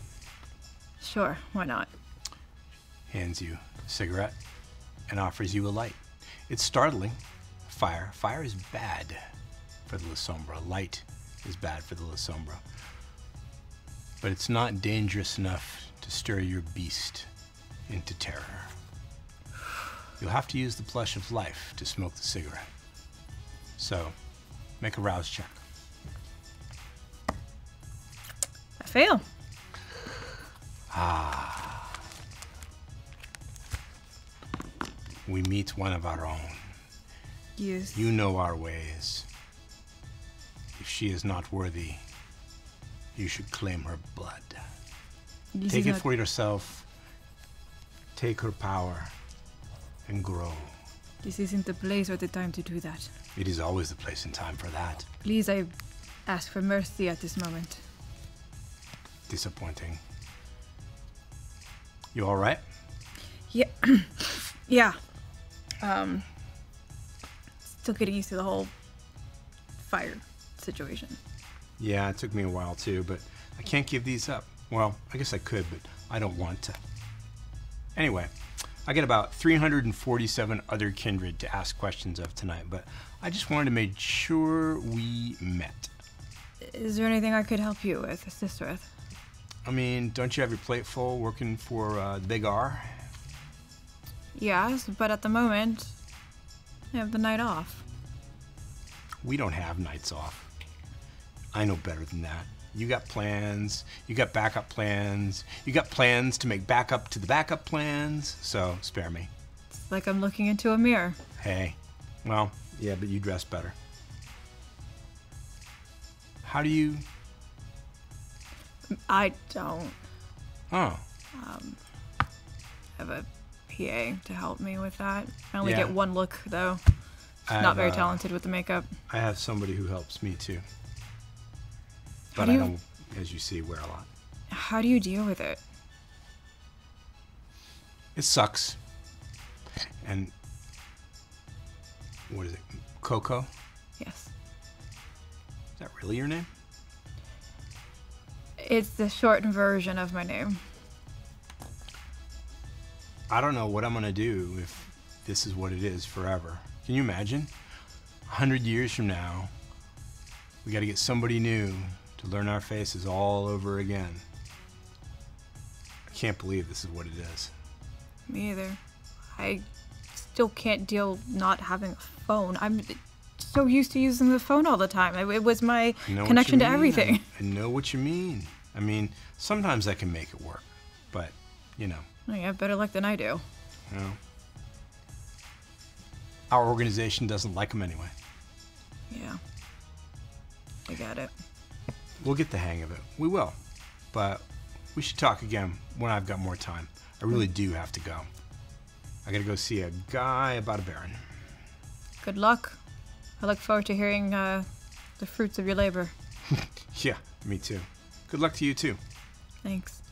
Sure, why not? Hands you a cigarette and offers you a light. It's startling. Fire. Fire is bad for the Lasombra. Light is bad for the Lasombra. But it's not dangerous enough to stir your beast into terror. You'll have to use the Blush of Life to smoke the cigarette. So, make a rouse check. I fail. Ah. We meet one of our own. Yes. You know our ways. If she is not worthy, you should claim her blood. This Take it for yourself. Take her power and grow. This isn't the place or the time to do that. It is always the place and time for that. Please, I ask for mercy at this moment. Disappointing. You all right? Yeah. yeah. Um. Still getting used to the whole fire situation. Yeah, it took me a while too, but I can't give these up. Well, I guess I could, but I don't want to. Anyway, I got about 347 other kindred to ask questions of tonight, but I just wanted to make sure we met. Is there anything I could help you with, assist with? I mean, don't you have your plate full working for uh, the Big R? Yes, but at the moment, I have the night off. We don't have nights off. I know better than that. You got plans, you got backup plans, you got plans to make backup to the backup plans, so spare me. It's like I'm looking into a mirror. Hey, well, yeah, but you dress better. How do you. I don't Oh, Um. have a PA to help me with that. I only Yeah. get one look, though. I Not have, very uh, talented with the makeup. I have somebody who helps me too. But do I don't, as you see, wear a lot. How do you deal with it? It sucks. And. What is it? Coco? Yes. Is that really your name? It's the shortened version of my name. I don't know what I'm gonna do if this is what it is forever. Can you imagine? A hundred years from now, we gotta get somebody new to learn our faces all over again. I can't believe this is what it is. Me either. I still can't deal not having a phone. I'm so used to using the phone all the time. It, was my I know what connection to everything. I, I know what you mean. I mean, sometimes I can make it work, but you know, Oh, you have better luck than I do. you know. Our organization doesn't like them anyway. Yeah. I got it. We'll get the hang of it. We will. But we should talk again when I've got more time. I really do have to go. I gotta go see a guy about a baron. Good luck. I look forward to hearing uh, the fruits of your labor. Yeah, me too. Good luck to you too. Thanks.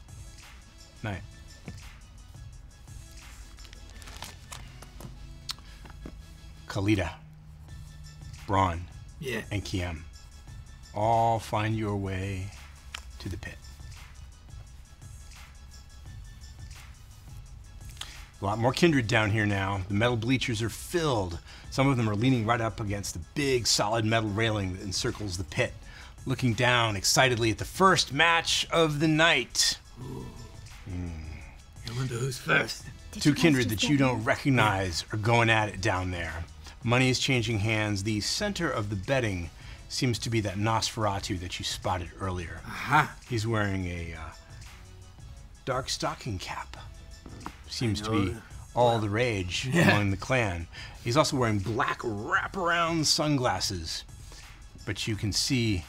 Night. Khalida, Brawn, Yeah. and Kiem all find your way to the pit. A lot more kindred down here now. The metal bleachers are filled. Some of them are leaning right up against the big solid metal railing that encircles the pit, looking down excitedly at the first match of the night. Hmm. I wonder who's first. Two kindred that you don't recognize are going at it down there. Money is changing hands. The center of the betting seems to be that Nosferatu that you spotted earlier. Aha. He's wearing a uh, dark stocking cap. Seems to be all the rage Yeah. among the clan. He's also wearing black wraparound sunglasses. But you can see,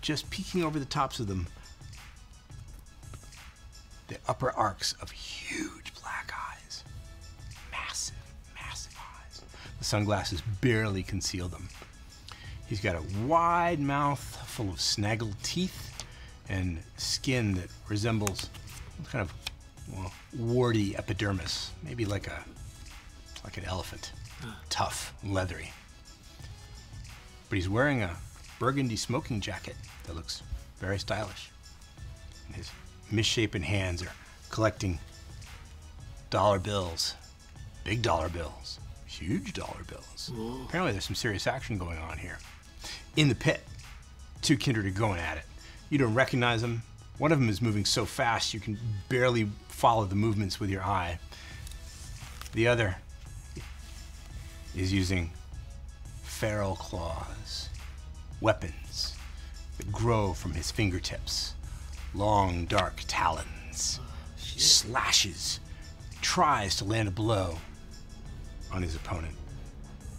just peeking over the tops of them, the upper arcs of huge black eyes. Massive, massive eyes. The sunglasses barely conceal them. He's got a wide mouth full of snaggled teeth and skin that resembles kind of well, warty epidermis, maybe like a like an elephant, tough, leathery. But he's wearing a burgundy smoking jacket that looks very stylish. And his misshapen hands are collecting dollar bills, big dollar bills, huge dollar bills. Apparently, there's some serious action going on here. In the pit, two kindred are going at it. You don't recognize them. One of them is moving so fast you can barely follow the movements with your eye. The other is using feral claws, weapons that grow from his fingertips, long dark talons. Slashes, tries to land a blow on his opponent,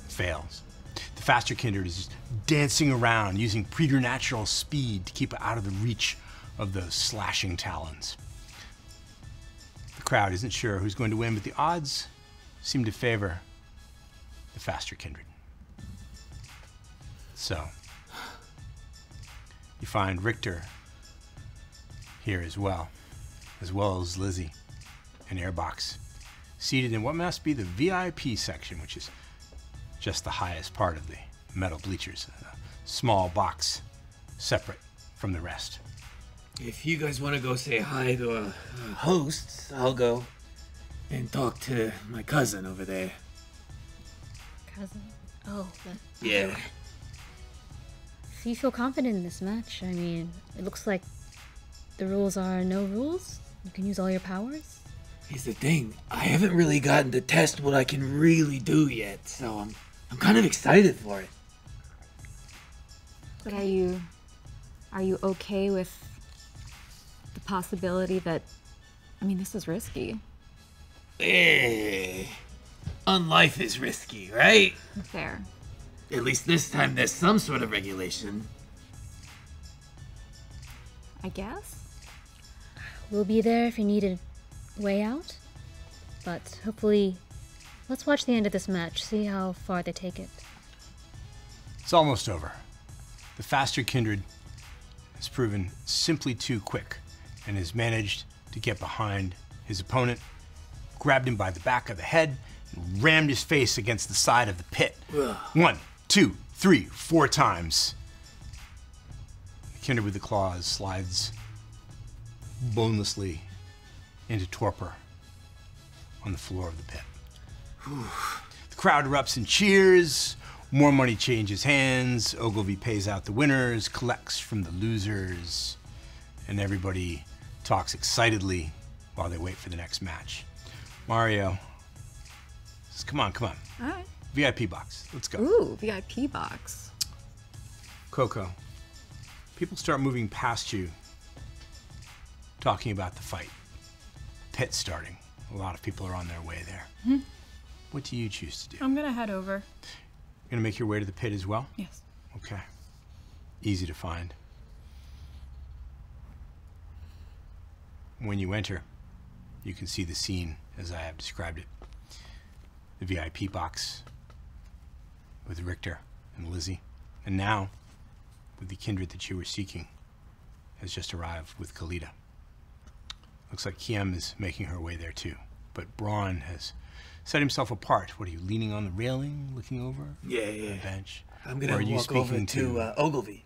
fails. Faster kindred is just dancing around using preternatural speed to keep it out of the reach of those slashing talons. The crowd isn't sure who's going to win, but the odds seem to favor the faster kindred. So, you find Richter here as well, as well as Lizzie and Airbox, seated in what must be the VIP section, which is just the highest part of the metal bleachers, a small box separate from the rest. If you guys want to go say hi to our uh, hosts, I'll go and talk to my cousin over there. Cousin. Oh, the, Yeah. So you feel confident in this match? I mean, it looks like the rules are no rules. You can use all your powers. Here's the thing. I haven't really gotten to test what I can really do yet, so I'm I'm kind of excited for it. But are you are you okay with the possibility that I mean this is risky. Eh. Unlife is risky, right? Fair. At least this time there's some sort of regulation. I guess. We'll be there if you need a way out. But hopefully, let's watch the end of this match, see how far they take it. It's almost over. The faster kindred has proven simply too quick and has managed to get behind his opponent, grabbed him by the back of the head, and rammed his face against the side of the pit. One, two, three, four times. The kindred with the claws slides bonelessly into torpor on the floor of the pit. The crowd erupts in cheers. More money changes hands. Ogilvy pays out the winners, collects from the losers, and everybody talks excitedly while they wait for the next match. Mario says, Come on, come on. All right. VIP box. Let's go. Ooh, VIP box. Coco, people start moving past you, talking about the fight. Pit starting. A lot of people are on their way there. Hmm. What do you choose to do? I'm gonna head over. You're gonna make your way to the pit as well? Yes. Okay. easy to find. When you enter, you can see the scene as I have described it. The VIP box with Richter and Lizzie, and now with the kindred that you were seeking has just arrived with Khalida. Looks like Kiem is making her way there too, but Brawn has set himself apart. What are you leaning on the railing, looking over Yeah, yeah. bench? I'm gonna are walk over to, to- uh, Ogilvy.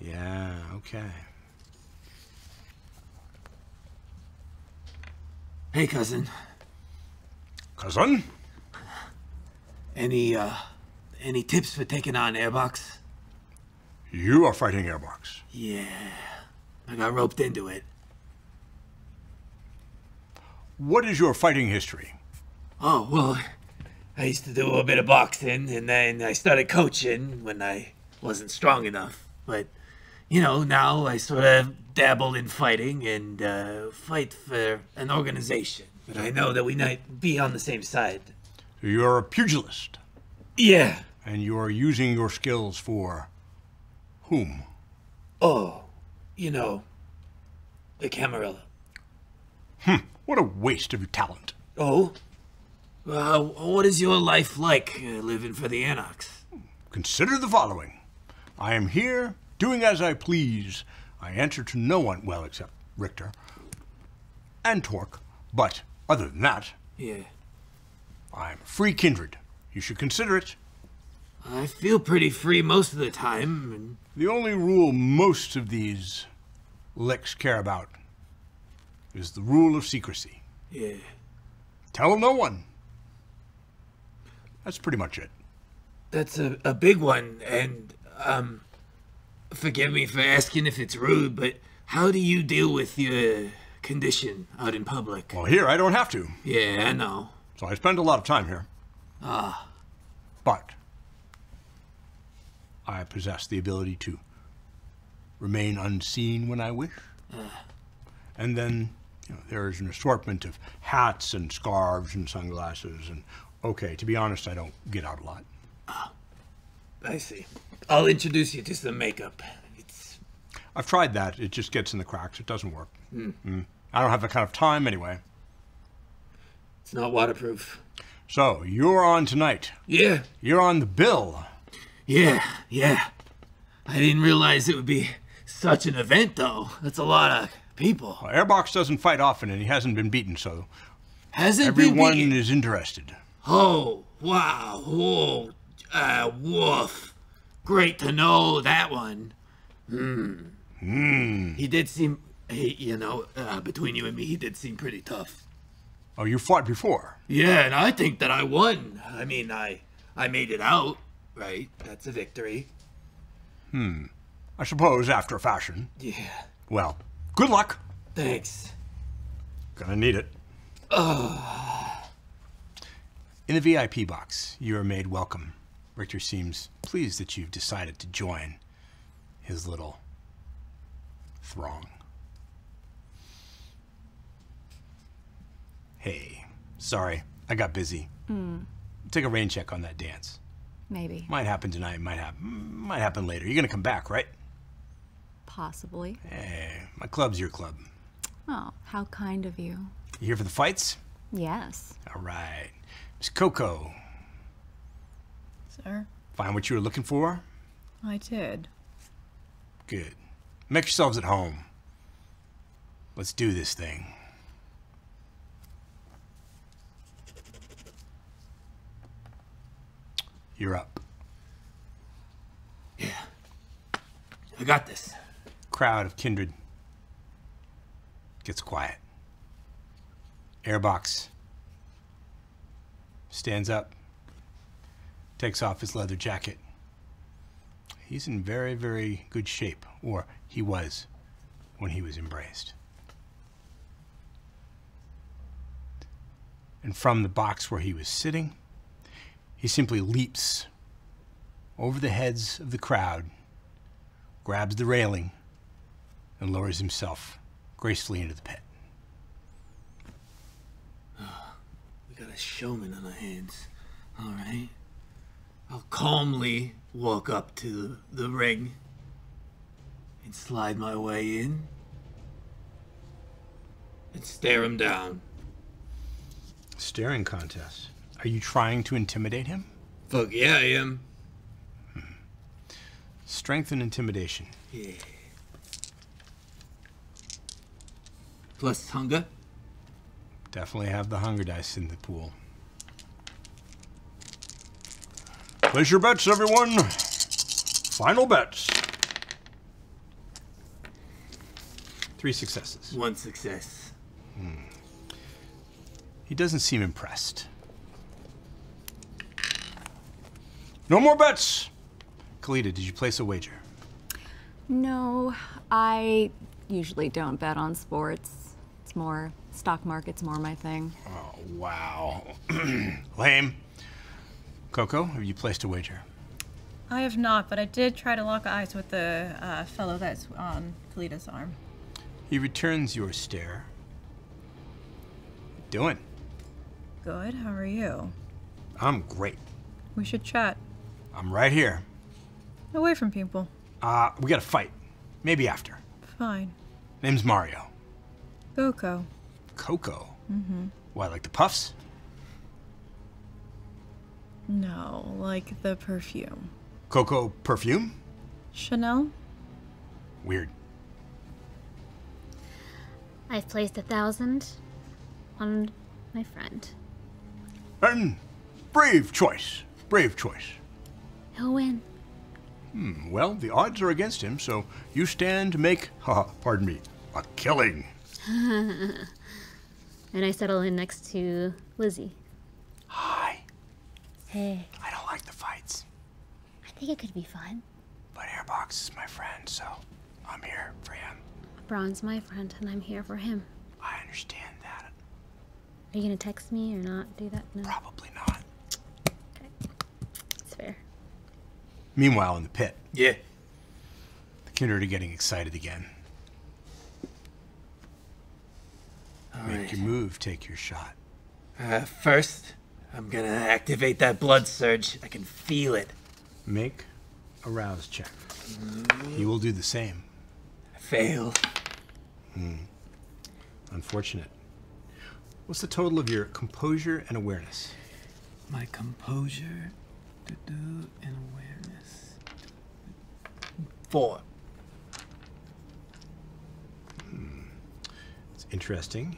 Yeah, okay. Hey, cousin. Cousin? Any uh, any tips for taking on Airbox? You are fighting Airbox. Yeah, I got roped into it. What is your fighting history? Oh well, I used to do a little bit of boxing, and then I started coaching when I wasn't strong enough. But you know, now I sort of dabble in fighting and uh, fight for an organization. But I know that we might be on the same side. You're a pugilist, Yeah. and you are using your skills for whom? Oh, you know, the Camarilla. Hmm, What a waste of your talent. Oh? Uh, what is your life like uh, living for the Anarchs? Consider the following. I am here, doing as I please. I answer to no one, well, except Richter and Torque. But other than that, Yeah. I'm free kindred. You should consider it. I feel pretty free most of the time, and The only rule most of these licks care about is the rule of secrecy. yeah. Tell no one. That's pretty much it. That's a, a big one, and, um, forgive me for asking if it's rude, but how do you deal with your condition out in public? Well, here I don't have to, Yeah, I know. so I spend a lot of time here. Ah. But I possess the ability to remain unseen when I wish. And then you know, there is an assortment of hats and scarves and sunglasses. And okay, to be honest, I don't get out a lot. I see. I'll introduce you to some makeup. It's I've tried that. It just gets in the cracks. It doesn't work. Mm. I don't have that kind of time anyway. it's not waterproof. So you're on tonight. Yeah, You're on the bill. yeah, yeah. I didn't realize it would be such an event, though. That's a lot of people. Well, Airbox doesn't fight often, and he hasn't been beaten, so Hasn't been everyone is interested. Oh, wow. Oh, uh, woof. Great to know that one. Hmm. Hmm. He did seem, he, you know, uh, between you and me, he did seem pretty tough. Oh, you fought before. Yeah, and I think that I won. I mean, I, I made it out, right? That's a victory. Hmm. I suppose after a fashion. Yeah. Well, good luck. Thanks. Gonna need it. In the VIP box, you are made welcome. Richter seems pleased that you've decided to join his little throng. Hey, sorry, I got busy. Hmm. Take a rain check on that dance. Maybe. Might happen tonight. Might happen. Might happen later. You're gonna come back, right? Possibly. Hey, my club's your club. Oh, how kind of you. You here for the fights? Yes. All right, Miss Coco. Sir, Find what you were looking for. I did. Good. Make yourselves at home. Let's do this thing. You're up. Yeah. I got this. Crowd of kindred gets quiet. Airbox stands up, takes off his leather jacket. He's in very, very good shape, or he was when he was embraced. And from the box where he was sitting, he simply leaps over the heads of the crowd, grabs the railing, and lowers himself gracefully into the pit. We got a showman on our hands. All right. I'll calmly walk up to the, the ring and slide my way in and stare him down. Staring contest. Are you trying to intimidate him? Fuck yeah, I am. Hmm. Strength and intimidation. Yeah. Plus hunger. Definitely have the hunger dice in the pool. Place your bets, everyone. Final bets. Three successes. One success. Hmm. He doesn't seem impressed. No more bets. Khalida, did you place a wager? No, I usually don't bet on sports. It's more stock market's more my thing. Oh, wow. Lame. Coco, have you placed a wager? I have not, but I did try to lock eyes with the uh, fellow that's on Khalida's arm. He returns your stare. Doing? Good. How are you? I'm great. We should chat. I'm right here. Away from people. Uh, we gotta fight. Maybe after. Fine. Name's Mario. Goko. Coco. Mm-hmm. Why, like the puffs? No, like the perfume. Coco perfume? Chanel? Weird. I've placed a thousand on my friend. And brave choice. Brave choice. He'll win. Well, the odds are against him, so you stand to make, haha, pardon me, a killing. And I settle in next to Lizzie. Hi. Hey, I don't like the fights, I think it could be fun. but Airbox is my friend, so I'm here for him. Brawn's my friend, and I'm here for him. I understand that. Are you gonna text me or not do that? No, Probably not. Okay. It's fair. Meanwhile, in the pit, Yeah. the kindred are getting excited again. All Make right. your move, take your shot. Uh, first, I'm gonna activate that blood surge. I can feel it. Make a rouse check. Mm-hmm. You will do the same. Fail. Hmm. Unfortunate. What's the total of your composure and awareness? My composure, doo-doo, and awareness. Four. Hmm. It's interesting.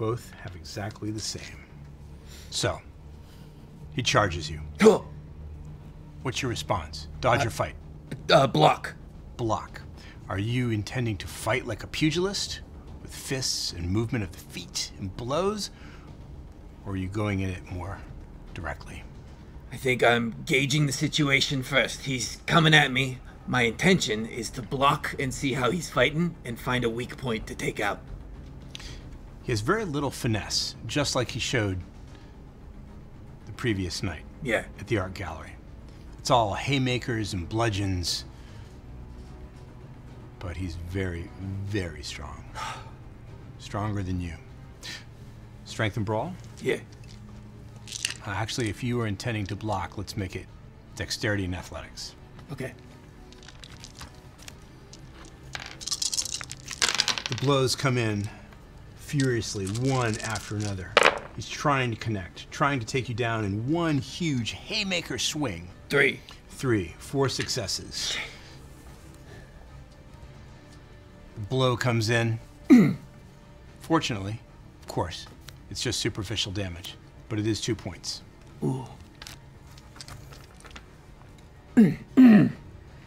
Both have exactly the same. So, he charges you. What's your response? Dodge or fight? uh, block. Block. Are you intending to fight like a pugilist with fists and movement of the feet and blows? Or are you going at it more directly? I think I'm gauging the situation first. He's coming at me. My intention is to block and see how he's fighting and find a weak point to take out. He has very little finesse, just like he showed the previous night Yeah. at the art gallery. It's all haymakers and bludgeons, but he's very, very strong. Stronger than you. Strength and brawl? Yeah. Uh, actually, if you are intending to block, let's make it dexterity and athletics. Okay. The blows come in furiously, one after another. He's trying to connect, trying to take you down in one huge haymaker swing. Three. Three, four successes. The blow comes in. Fortunately, of course, it's just superficial damage, but it is two points. Ooh.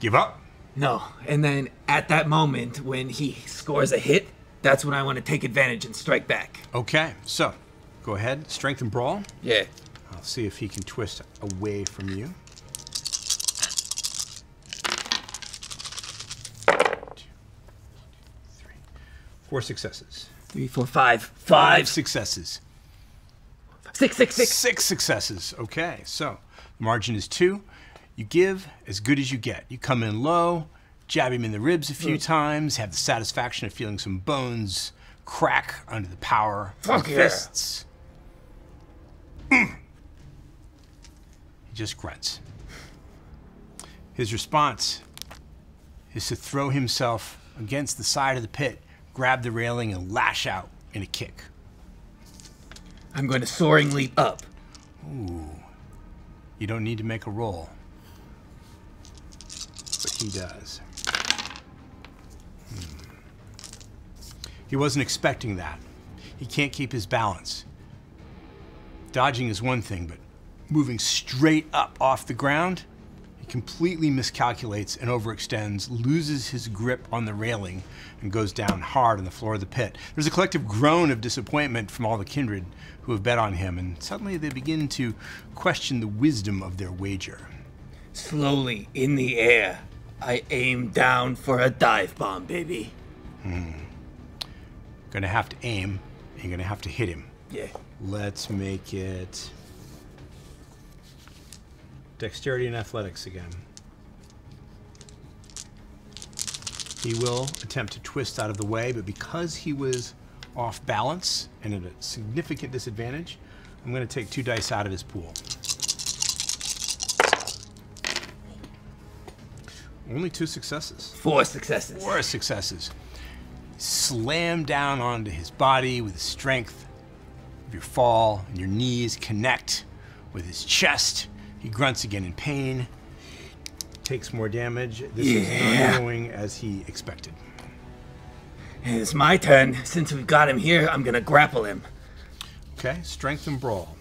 Give up? No. And then at that moment, when he scores a hit, that's when I want to take advantage and strike back. Okay, so go ahead, strength and brawl. Yeah. I'll see if he can twist away from you. Four successes. Three, four, five. Five Five. successes. Six, six, six. Six successes. Okay, so the margin is two. You give as good as you get. You come in low, jab him in the ribs a few mm. times, have the satisfaction of feeling some bones crack under the power Fuck of yeah. fists. he just grunts. His response is to throw himself against the side of the pit, grab the railing, and lash out in a kick. I'm going to soaring leap up. Ooh. You don't need to make a roll. But he does. He wasn't expecting that. He can't keep his balance. Dodging is one thing, but moving straight up off the ground, he completely miscalculates and overextends, loses his grip on the railing, and goes down hard on the floor of the pit. There's a collective groan of disappointment from all the kindred who have bet on him, and suddenly they begin to question the wisdom of their wager. Slowly in the air, I aim down for a dive bomb, baby. Hmm. Gonna have to aim, and you're gonna have to hit him. Yeah. Let's make it dexterity and athletics again. He will attempt to twist out of the way, but because he was off balance and at a significant disadvantage, I'm going to take two dice out of his pool. Only two successes. Four successes. Four successes. Slam down onto his body with the strength of your fall, and your knees connect with his chest. He grunts again in pain, takes more damage. This is not going as he expected. It's my turn. Since we've got him here, I'm going to grapple him. Okay, strength and brawl.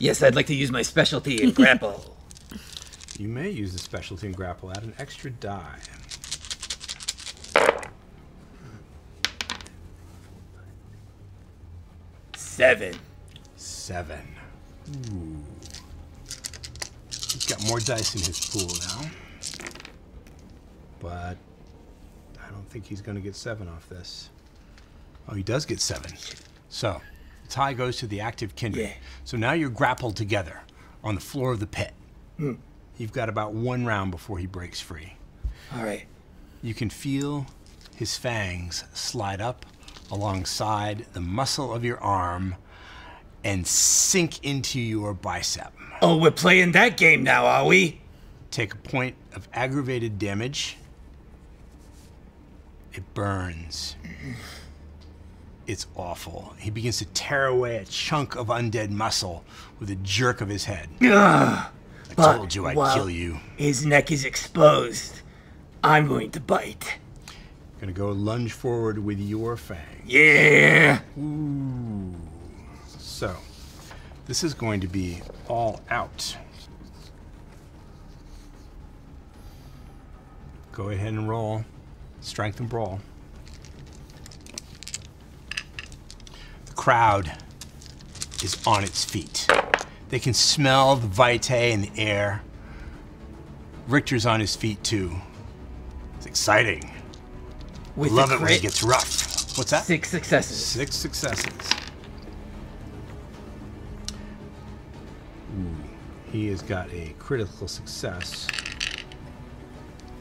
Yes, I'd like to use my specialty in grapple. You may use the specialty and grapple. Add an extra die. Seven. Seven. Ooh. He's got more dice in his pool now. But I don't think he's going to get seven off this. Oh, he does get seven. So, the tie goes to the active kindred. Yeah. So now you're grappled together on the floor of the pit. Hmm. You've got about one round before he breaks free. All right. You can feel his fangs slide up alongside the muscle of your arm and sink into your bicep. Oh, we're playing that game now, are we? Take a point of aggravated damage. It burns. It's awful. He begins to tear away a chunk of undead muscle with a jerk of his head. Ugh. I told you I'd kill you. His neck is exposed. I'm going to bite. Gonna go lunge forward with your fang. Yeah. Ooh. So, this is going to be all out. Go ahead and roll. Strength and brawl. The crowd is on its feet. They can smell the vitae in the air. Richter's on his feet too. It's exciting. With Love it when it gets rough. What's that? Six successes. Six successes. Ooh, he has got a critical success,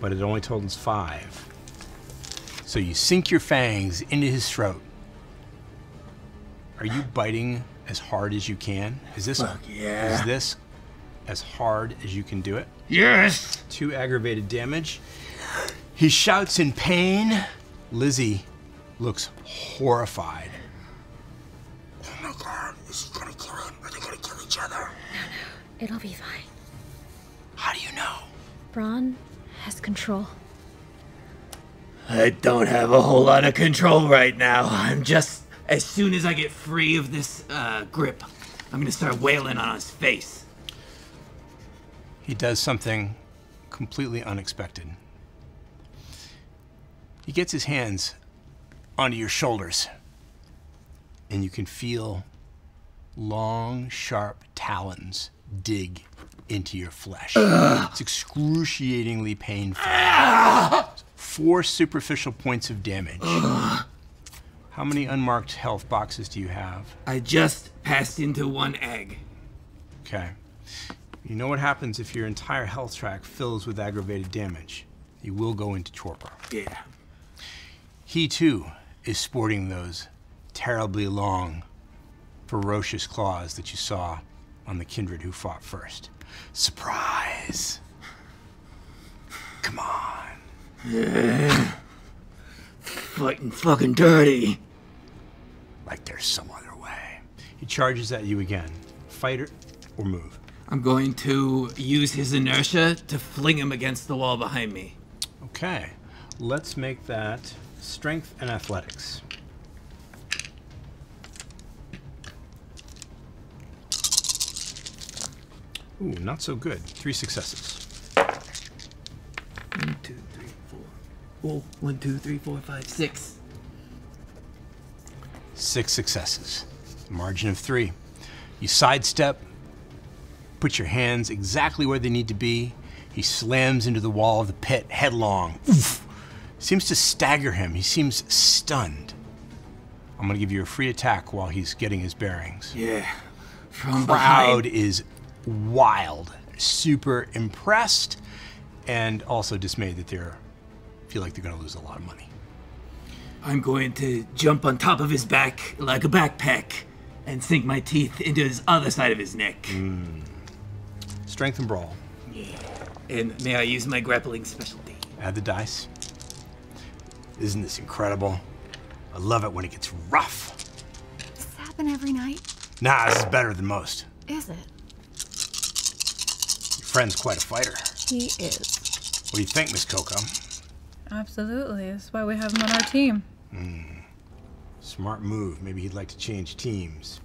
but it only totals five. So you sink your fangs into his throat. Are you biting as hard as you can? Is this Fuck yeah. is this as hard as you can do it? Yes. Two aggravated damage. He shouts in pain. Lizzie looks horrified. Oh my god, is he gonna kill him? Are they gonna kill each other? No, no, It'll be fine. How do you know? Brawn has control. I don't have a whole lot of control right now. I'm just as soon as I get free of this uh, grip, I'm gonna start wailing on his face. He does something completely unexpected. He gets his hands onto your shoulders, and you can feel long, sharp talons dig into your flesh. It's excruciatingly painful. Four superficial points of damage. How many unmarked health boxes do you have? I just passed into one egg. Okay. You know what happens if your entire health track fills with aggravated damage? You will go into torpor. Yeah. He too is sporting those terribly long, ferocious claws that you saw on the kindred who fought first. Surprise! Come on. Yeah. Fighting fucking dirty. Like there's some other way. He charges at you again. Fighter or move. I'm going to use his inertia to fling him against the wall behind me. Okay. Let's make that strength and athletics. Ooh, not so good. Three successes. One, two, three, four. Oh, one, two, three, four, five, six. Six successes. Margin of three. You sidestep, put your hands exactly where they need to be. He slams into the wall of the pit headlong. Oof. Seems to stagger him. He seems stunned. I'm going to give you a free attack while he's getting his bearings. Yeah. From Crowd behind. is wild, super impressed, and also dismayed that they're feel like they're going to lose a lot of money. I'm going to jump on top of his back like a backpack and sink my teeth into his other side of his neck. Hmm. Strength and brawl. Yeah. And may I use my grappling specialty? Add the dice. Isn't this incredible? I love it when it gets rough. Does this happen every night? Nah, this is better than most. Is it? Your friend's quite a fighter. He is. What do you think, Miss Coco? Absolutely. That's why we have him on our team. Hmm. Smart move. Maybe he'd like to change teams.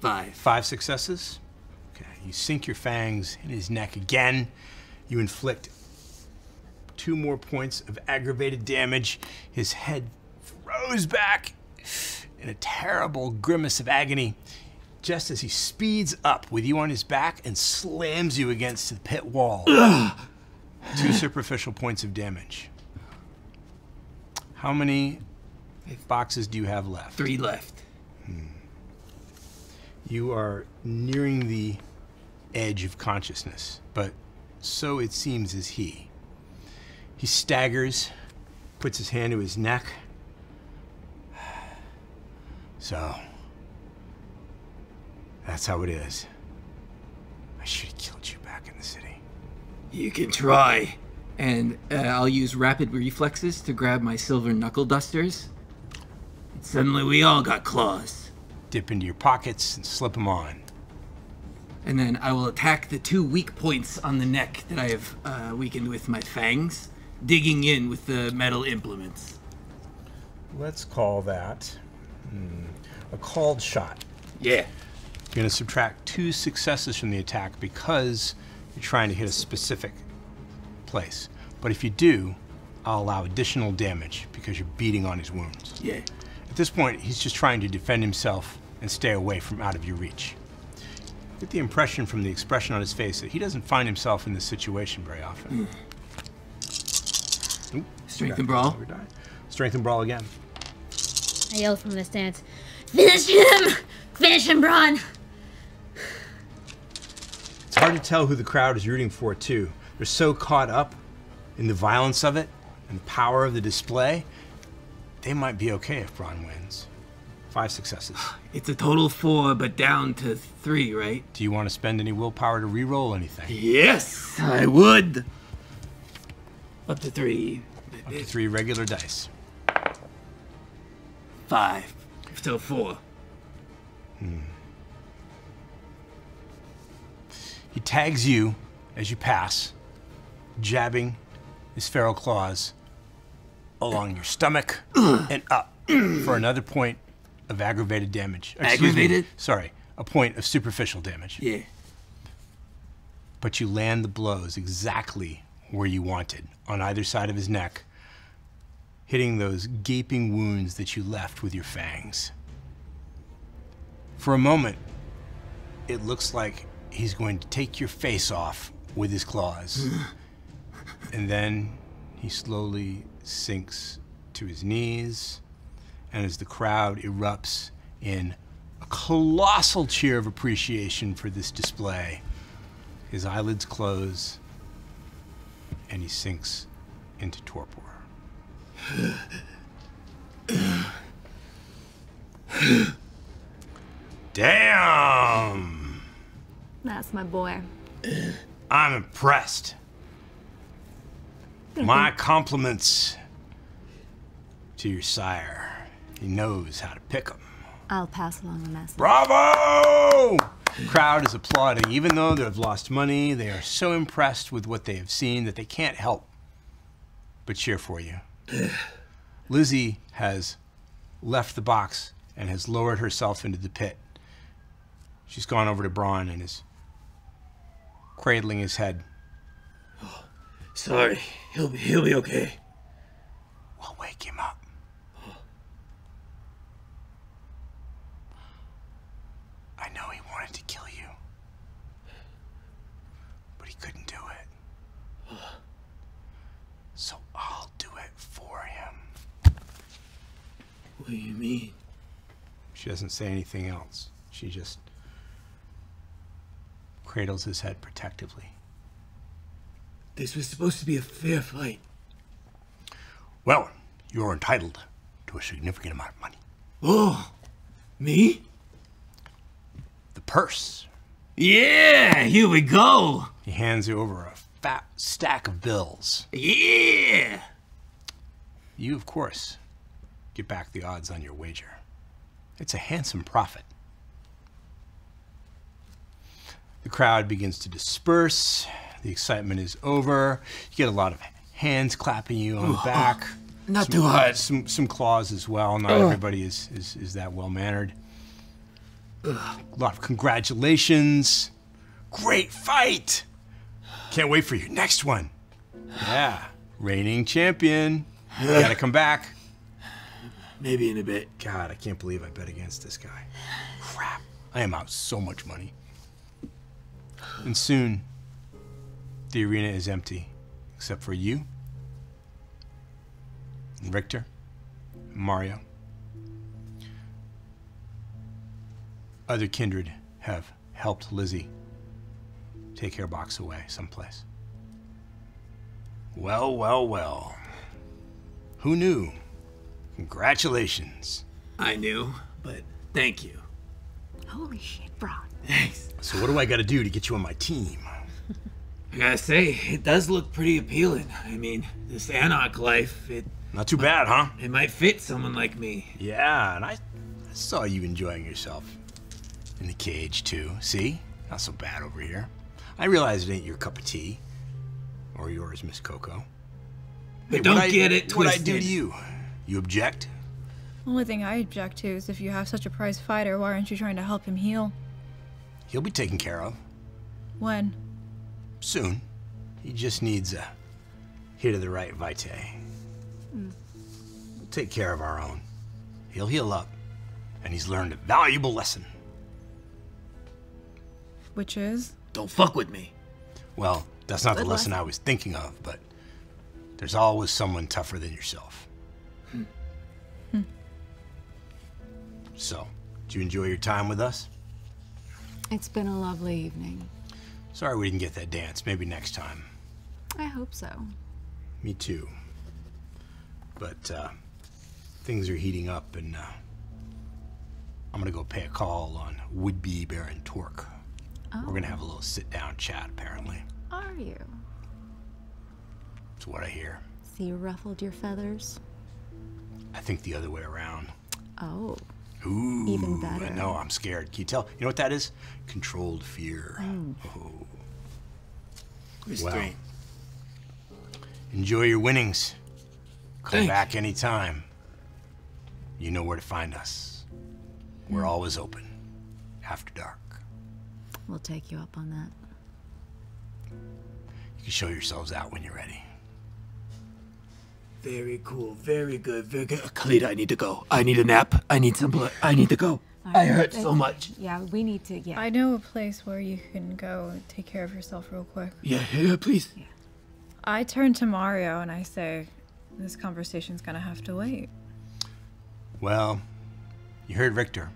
Five. Five successes. Okay, you sink your fangs in his neck again. You inflict two more points of aggravated damage. His head throws back in a terrible grimace of agony just as he speeds up with you on his back and slams you against the pit wall. two superficial points of damage. How many boxes do you have left? Three left. Hmm. You are nearing the edge of consciousness, but so it seems is he. He staggers, puts his hand to his neck. So, that's how it is. I should have killed you back in the city. You can try. And uh, I'll use rapid reflexes to grab my silver knuckle dusters. And suddenly we all got claws. Dip into your pockets and slip them on. And then I will attack the two weak points on the neck that I have uh, weakened with my fangs, digging in with the metal implements. Let's call that hmm, a called shot. Yeah. You're going to subtract two successes from the attack because you're trying to hit a specific place. But if you do, I'll allow additional damage because you're beating on his wounds. Yeah. At this point, he's just trying to defend himself and stay away from out of your reach. Get the impression from the expression on his face that he doesn't find himself in this situation very often. Oop, Strength and brawl. Strength and brawl again. I yell from the stands, Finish him! Finish him, Brawn! It's hard to tell who the crowd is rooting for, too. They're so caught up in the violence of it and the power of the display, they might be okay if Brawn wins. Five successes. It's a total four, but down to three, right? Do you want to spend any willpower to re-roll anything? Yes, I would. Up to three. Up to three regular dice. Five. Still four. Hmm. He tags you as you pass, jabbing his feral claws along your stomach and up for another point of aggravated damage. Excuse me, sorry, a point of superficial damage. Yeah. But you land the blows exactly where you wanted, on either side of his neck, hitting those gaping wounds that you left with your fangs. For a moment, it looks like he's going to take your face off with his claws. and then he slowly sinks to his knees, and as the crowd erupts in a colossal cheer of appreciation for this display, his eyelids close and he sinks into torpor. Damn! That's my boy. I'm impressed. My compliments to your sire. He knows how to pick 'em. I'll pass along the message. Bravo! Crowd is applauding. Even though they've lost money, they are so impressed with what they have seen that they can't help but cheer for you. Lizzie has left the box and has lowered herself into the pit. She's gone over to Brawn and is cradling his head. Sorry, he'll be he'll be okay. We'll wake him up. I know he wanted to kill you, but he couldn't do it. So I'll do it for him. What do you mean? She doesn't say anything else. She just cradles his head protectively. This was supposed to be a fair fight. Well, you're entitled to a significant amount of money. Oh, me? The purse. Yeah, here we go. He hands you over a fat stack of bills. Yeah. You, of course, get back the odds on your wager. It's a handsome profit. The crowd begins to disperse. The excitement is over. You get a lot of hands clapping you on the back. Not Some- too hard. Some some claws as well. Not everybody is, is, is that well mannered. A lot of congratulations. Great fight. Can't wait for your next one. Yeah. Reigning champion. You gotta come back. Maybe in a bit. God, I can't believe I bet against this guy. Crap. I am out so much money. And soon, the arena is empty, except for you, and Richter, and Mario. Other kindred have helped Lizzie take her box away someplace. Well, well, well. Who knew? Congratulations. I knew, but thank you. Holy shit, Brawn. Thanks. So what do I got to do to get you on my team? I gotta say, it does look pretty appealing. I mean, this anarch life, it Not too bad, huh? it might fit someone like me. Yeah, and I, I saw you enjoying yourself in the cage too. See? Not so bad over here. I realize it ain't your cup of tea. Or yours, Miss Coco. But Hey, don't I- get it What'd I twisted. do to you? You object? Only thing I object to is if you have such a prize fighter, why aren't you trying to help him heal? He'll be taken care of. When? Soon. He just needs a hit of the right vitae. Hmm. We'll take care of our own. He'll heal up. And he's learned a valuable lesson. Which is? Don't fuck with me. Well, that's not the Good lesson I was thinking of, but there's always someone tougher than yourself. So, did you enjoy your time with us? It's been a lovely evening. Sorry we didn't get that dance. Maybe next time. I hope so. Me too. But uh, things are heating up, and uh, I'm gonna go pay a call on would-be Baron Torque. Oh. We're gonna have a little sit-down chat, apparently. Are you? That's what I hear. See, you ruffled your feathers? I think the other way around. Oh. Ooh, Even better. No, I'm scared. Can you tell? You know what that is? Controlled fear. Mm. Oh. Restraint. Enjoy your winnings. Come Thank back anytime. You know where to find us. We're mm. always open. After dark. We'll take you up on that. You can show yourselves out when you're ready. Very cool. Very good. Very good. Khalida, I need to go. I need a nap. I need some blood. I need to go. I hurt so much. Yeah, we need to, yeah. I know a place where you can go and take care of yourself real quick. Yeah, yeah, please. I turn to Mario and I say, this conversation's gonna have to wait. Well, you heard Richter.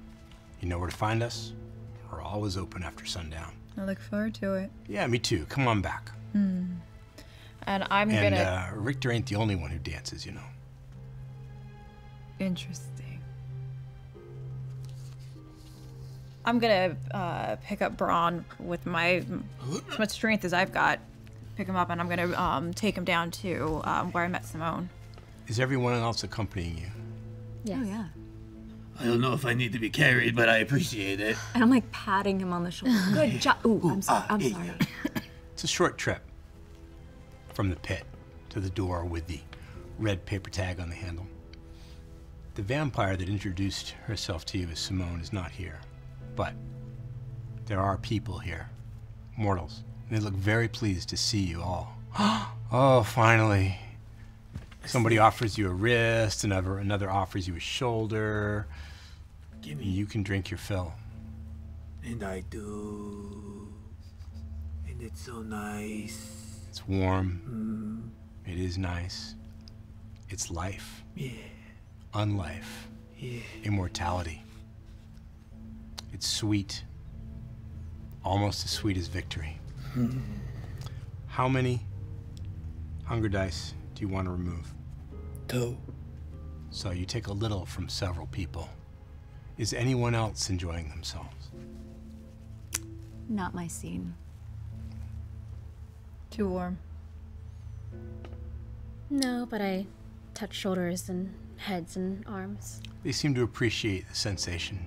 You know where to find us. We're always open after sundown. I look forward to it. Yeah, me too. Come on back. Hmm. And I'm And gonna. uh, Richter ain't the only one who dances, you know. Interesting. I'm gonna uh, pick up Brawn with my as much strength as I've got. pick him up and I'm gonna um, take him down to um, where I met Simone. Is everyone else accompanying you? Yes. Oh yeah. I don't know if I need to be carried, but I appreciate it. And I'm like patting him on the shoulder. Good job. Ooh, I'm, so- ah, I'm yeah, sorry. It's a short trip from the pit to the door with the red paper tag on the handle. The vampire that introduced herself to you as Simone is not here, but there are people here, mortals, and they look very pleased to see you all. oh, finally. Somebody offers you a wrist, another another offers you a shoulder. Give me. You can drink your fill. And I do. And it's so nice. It's warm. Mm. It is nice. It's life. Yeah. Unlife. Yeah. Immortality. It's sweet. Almost as sweet as victory. Mm-hmm. How many hunger dice do you want to remove? Two. So you take a little from several people. Is anyone else enjoying themselves? Not my scene. Too warm. No, but I touch shoulders and heads and arms. They seem to appreciate the sensation.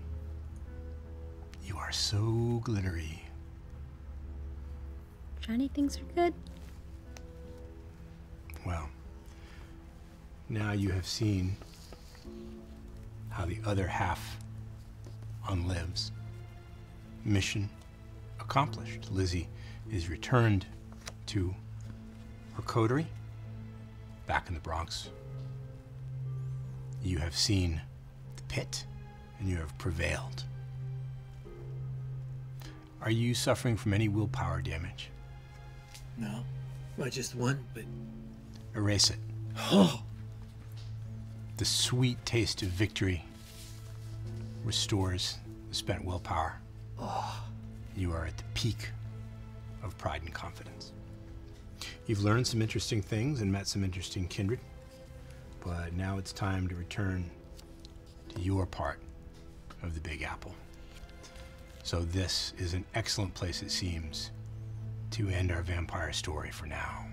You are so glittery. Shiny things are good. Well, now you have seen how the other half unlives. Mission accomplished. Lizzie is returned to her coterie back in the Bronx. You have seen the pit and you have prevailed. Are you suffering from any willpower damage? No. Well, just one, but. Erase it. Oh! The sweet taste of victory restores the spent willpower. Oh. You are at the peak of pride and confidence. You've learned some interesting things and met some interesting kindred, but now it's time to return to your part of the Big Apple. So, this is an excellent place, it seems, to end our vampire story for now.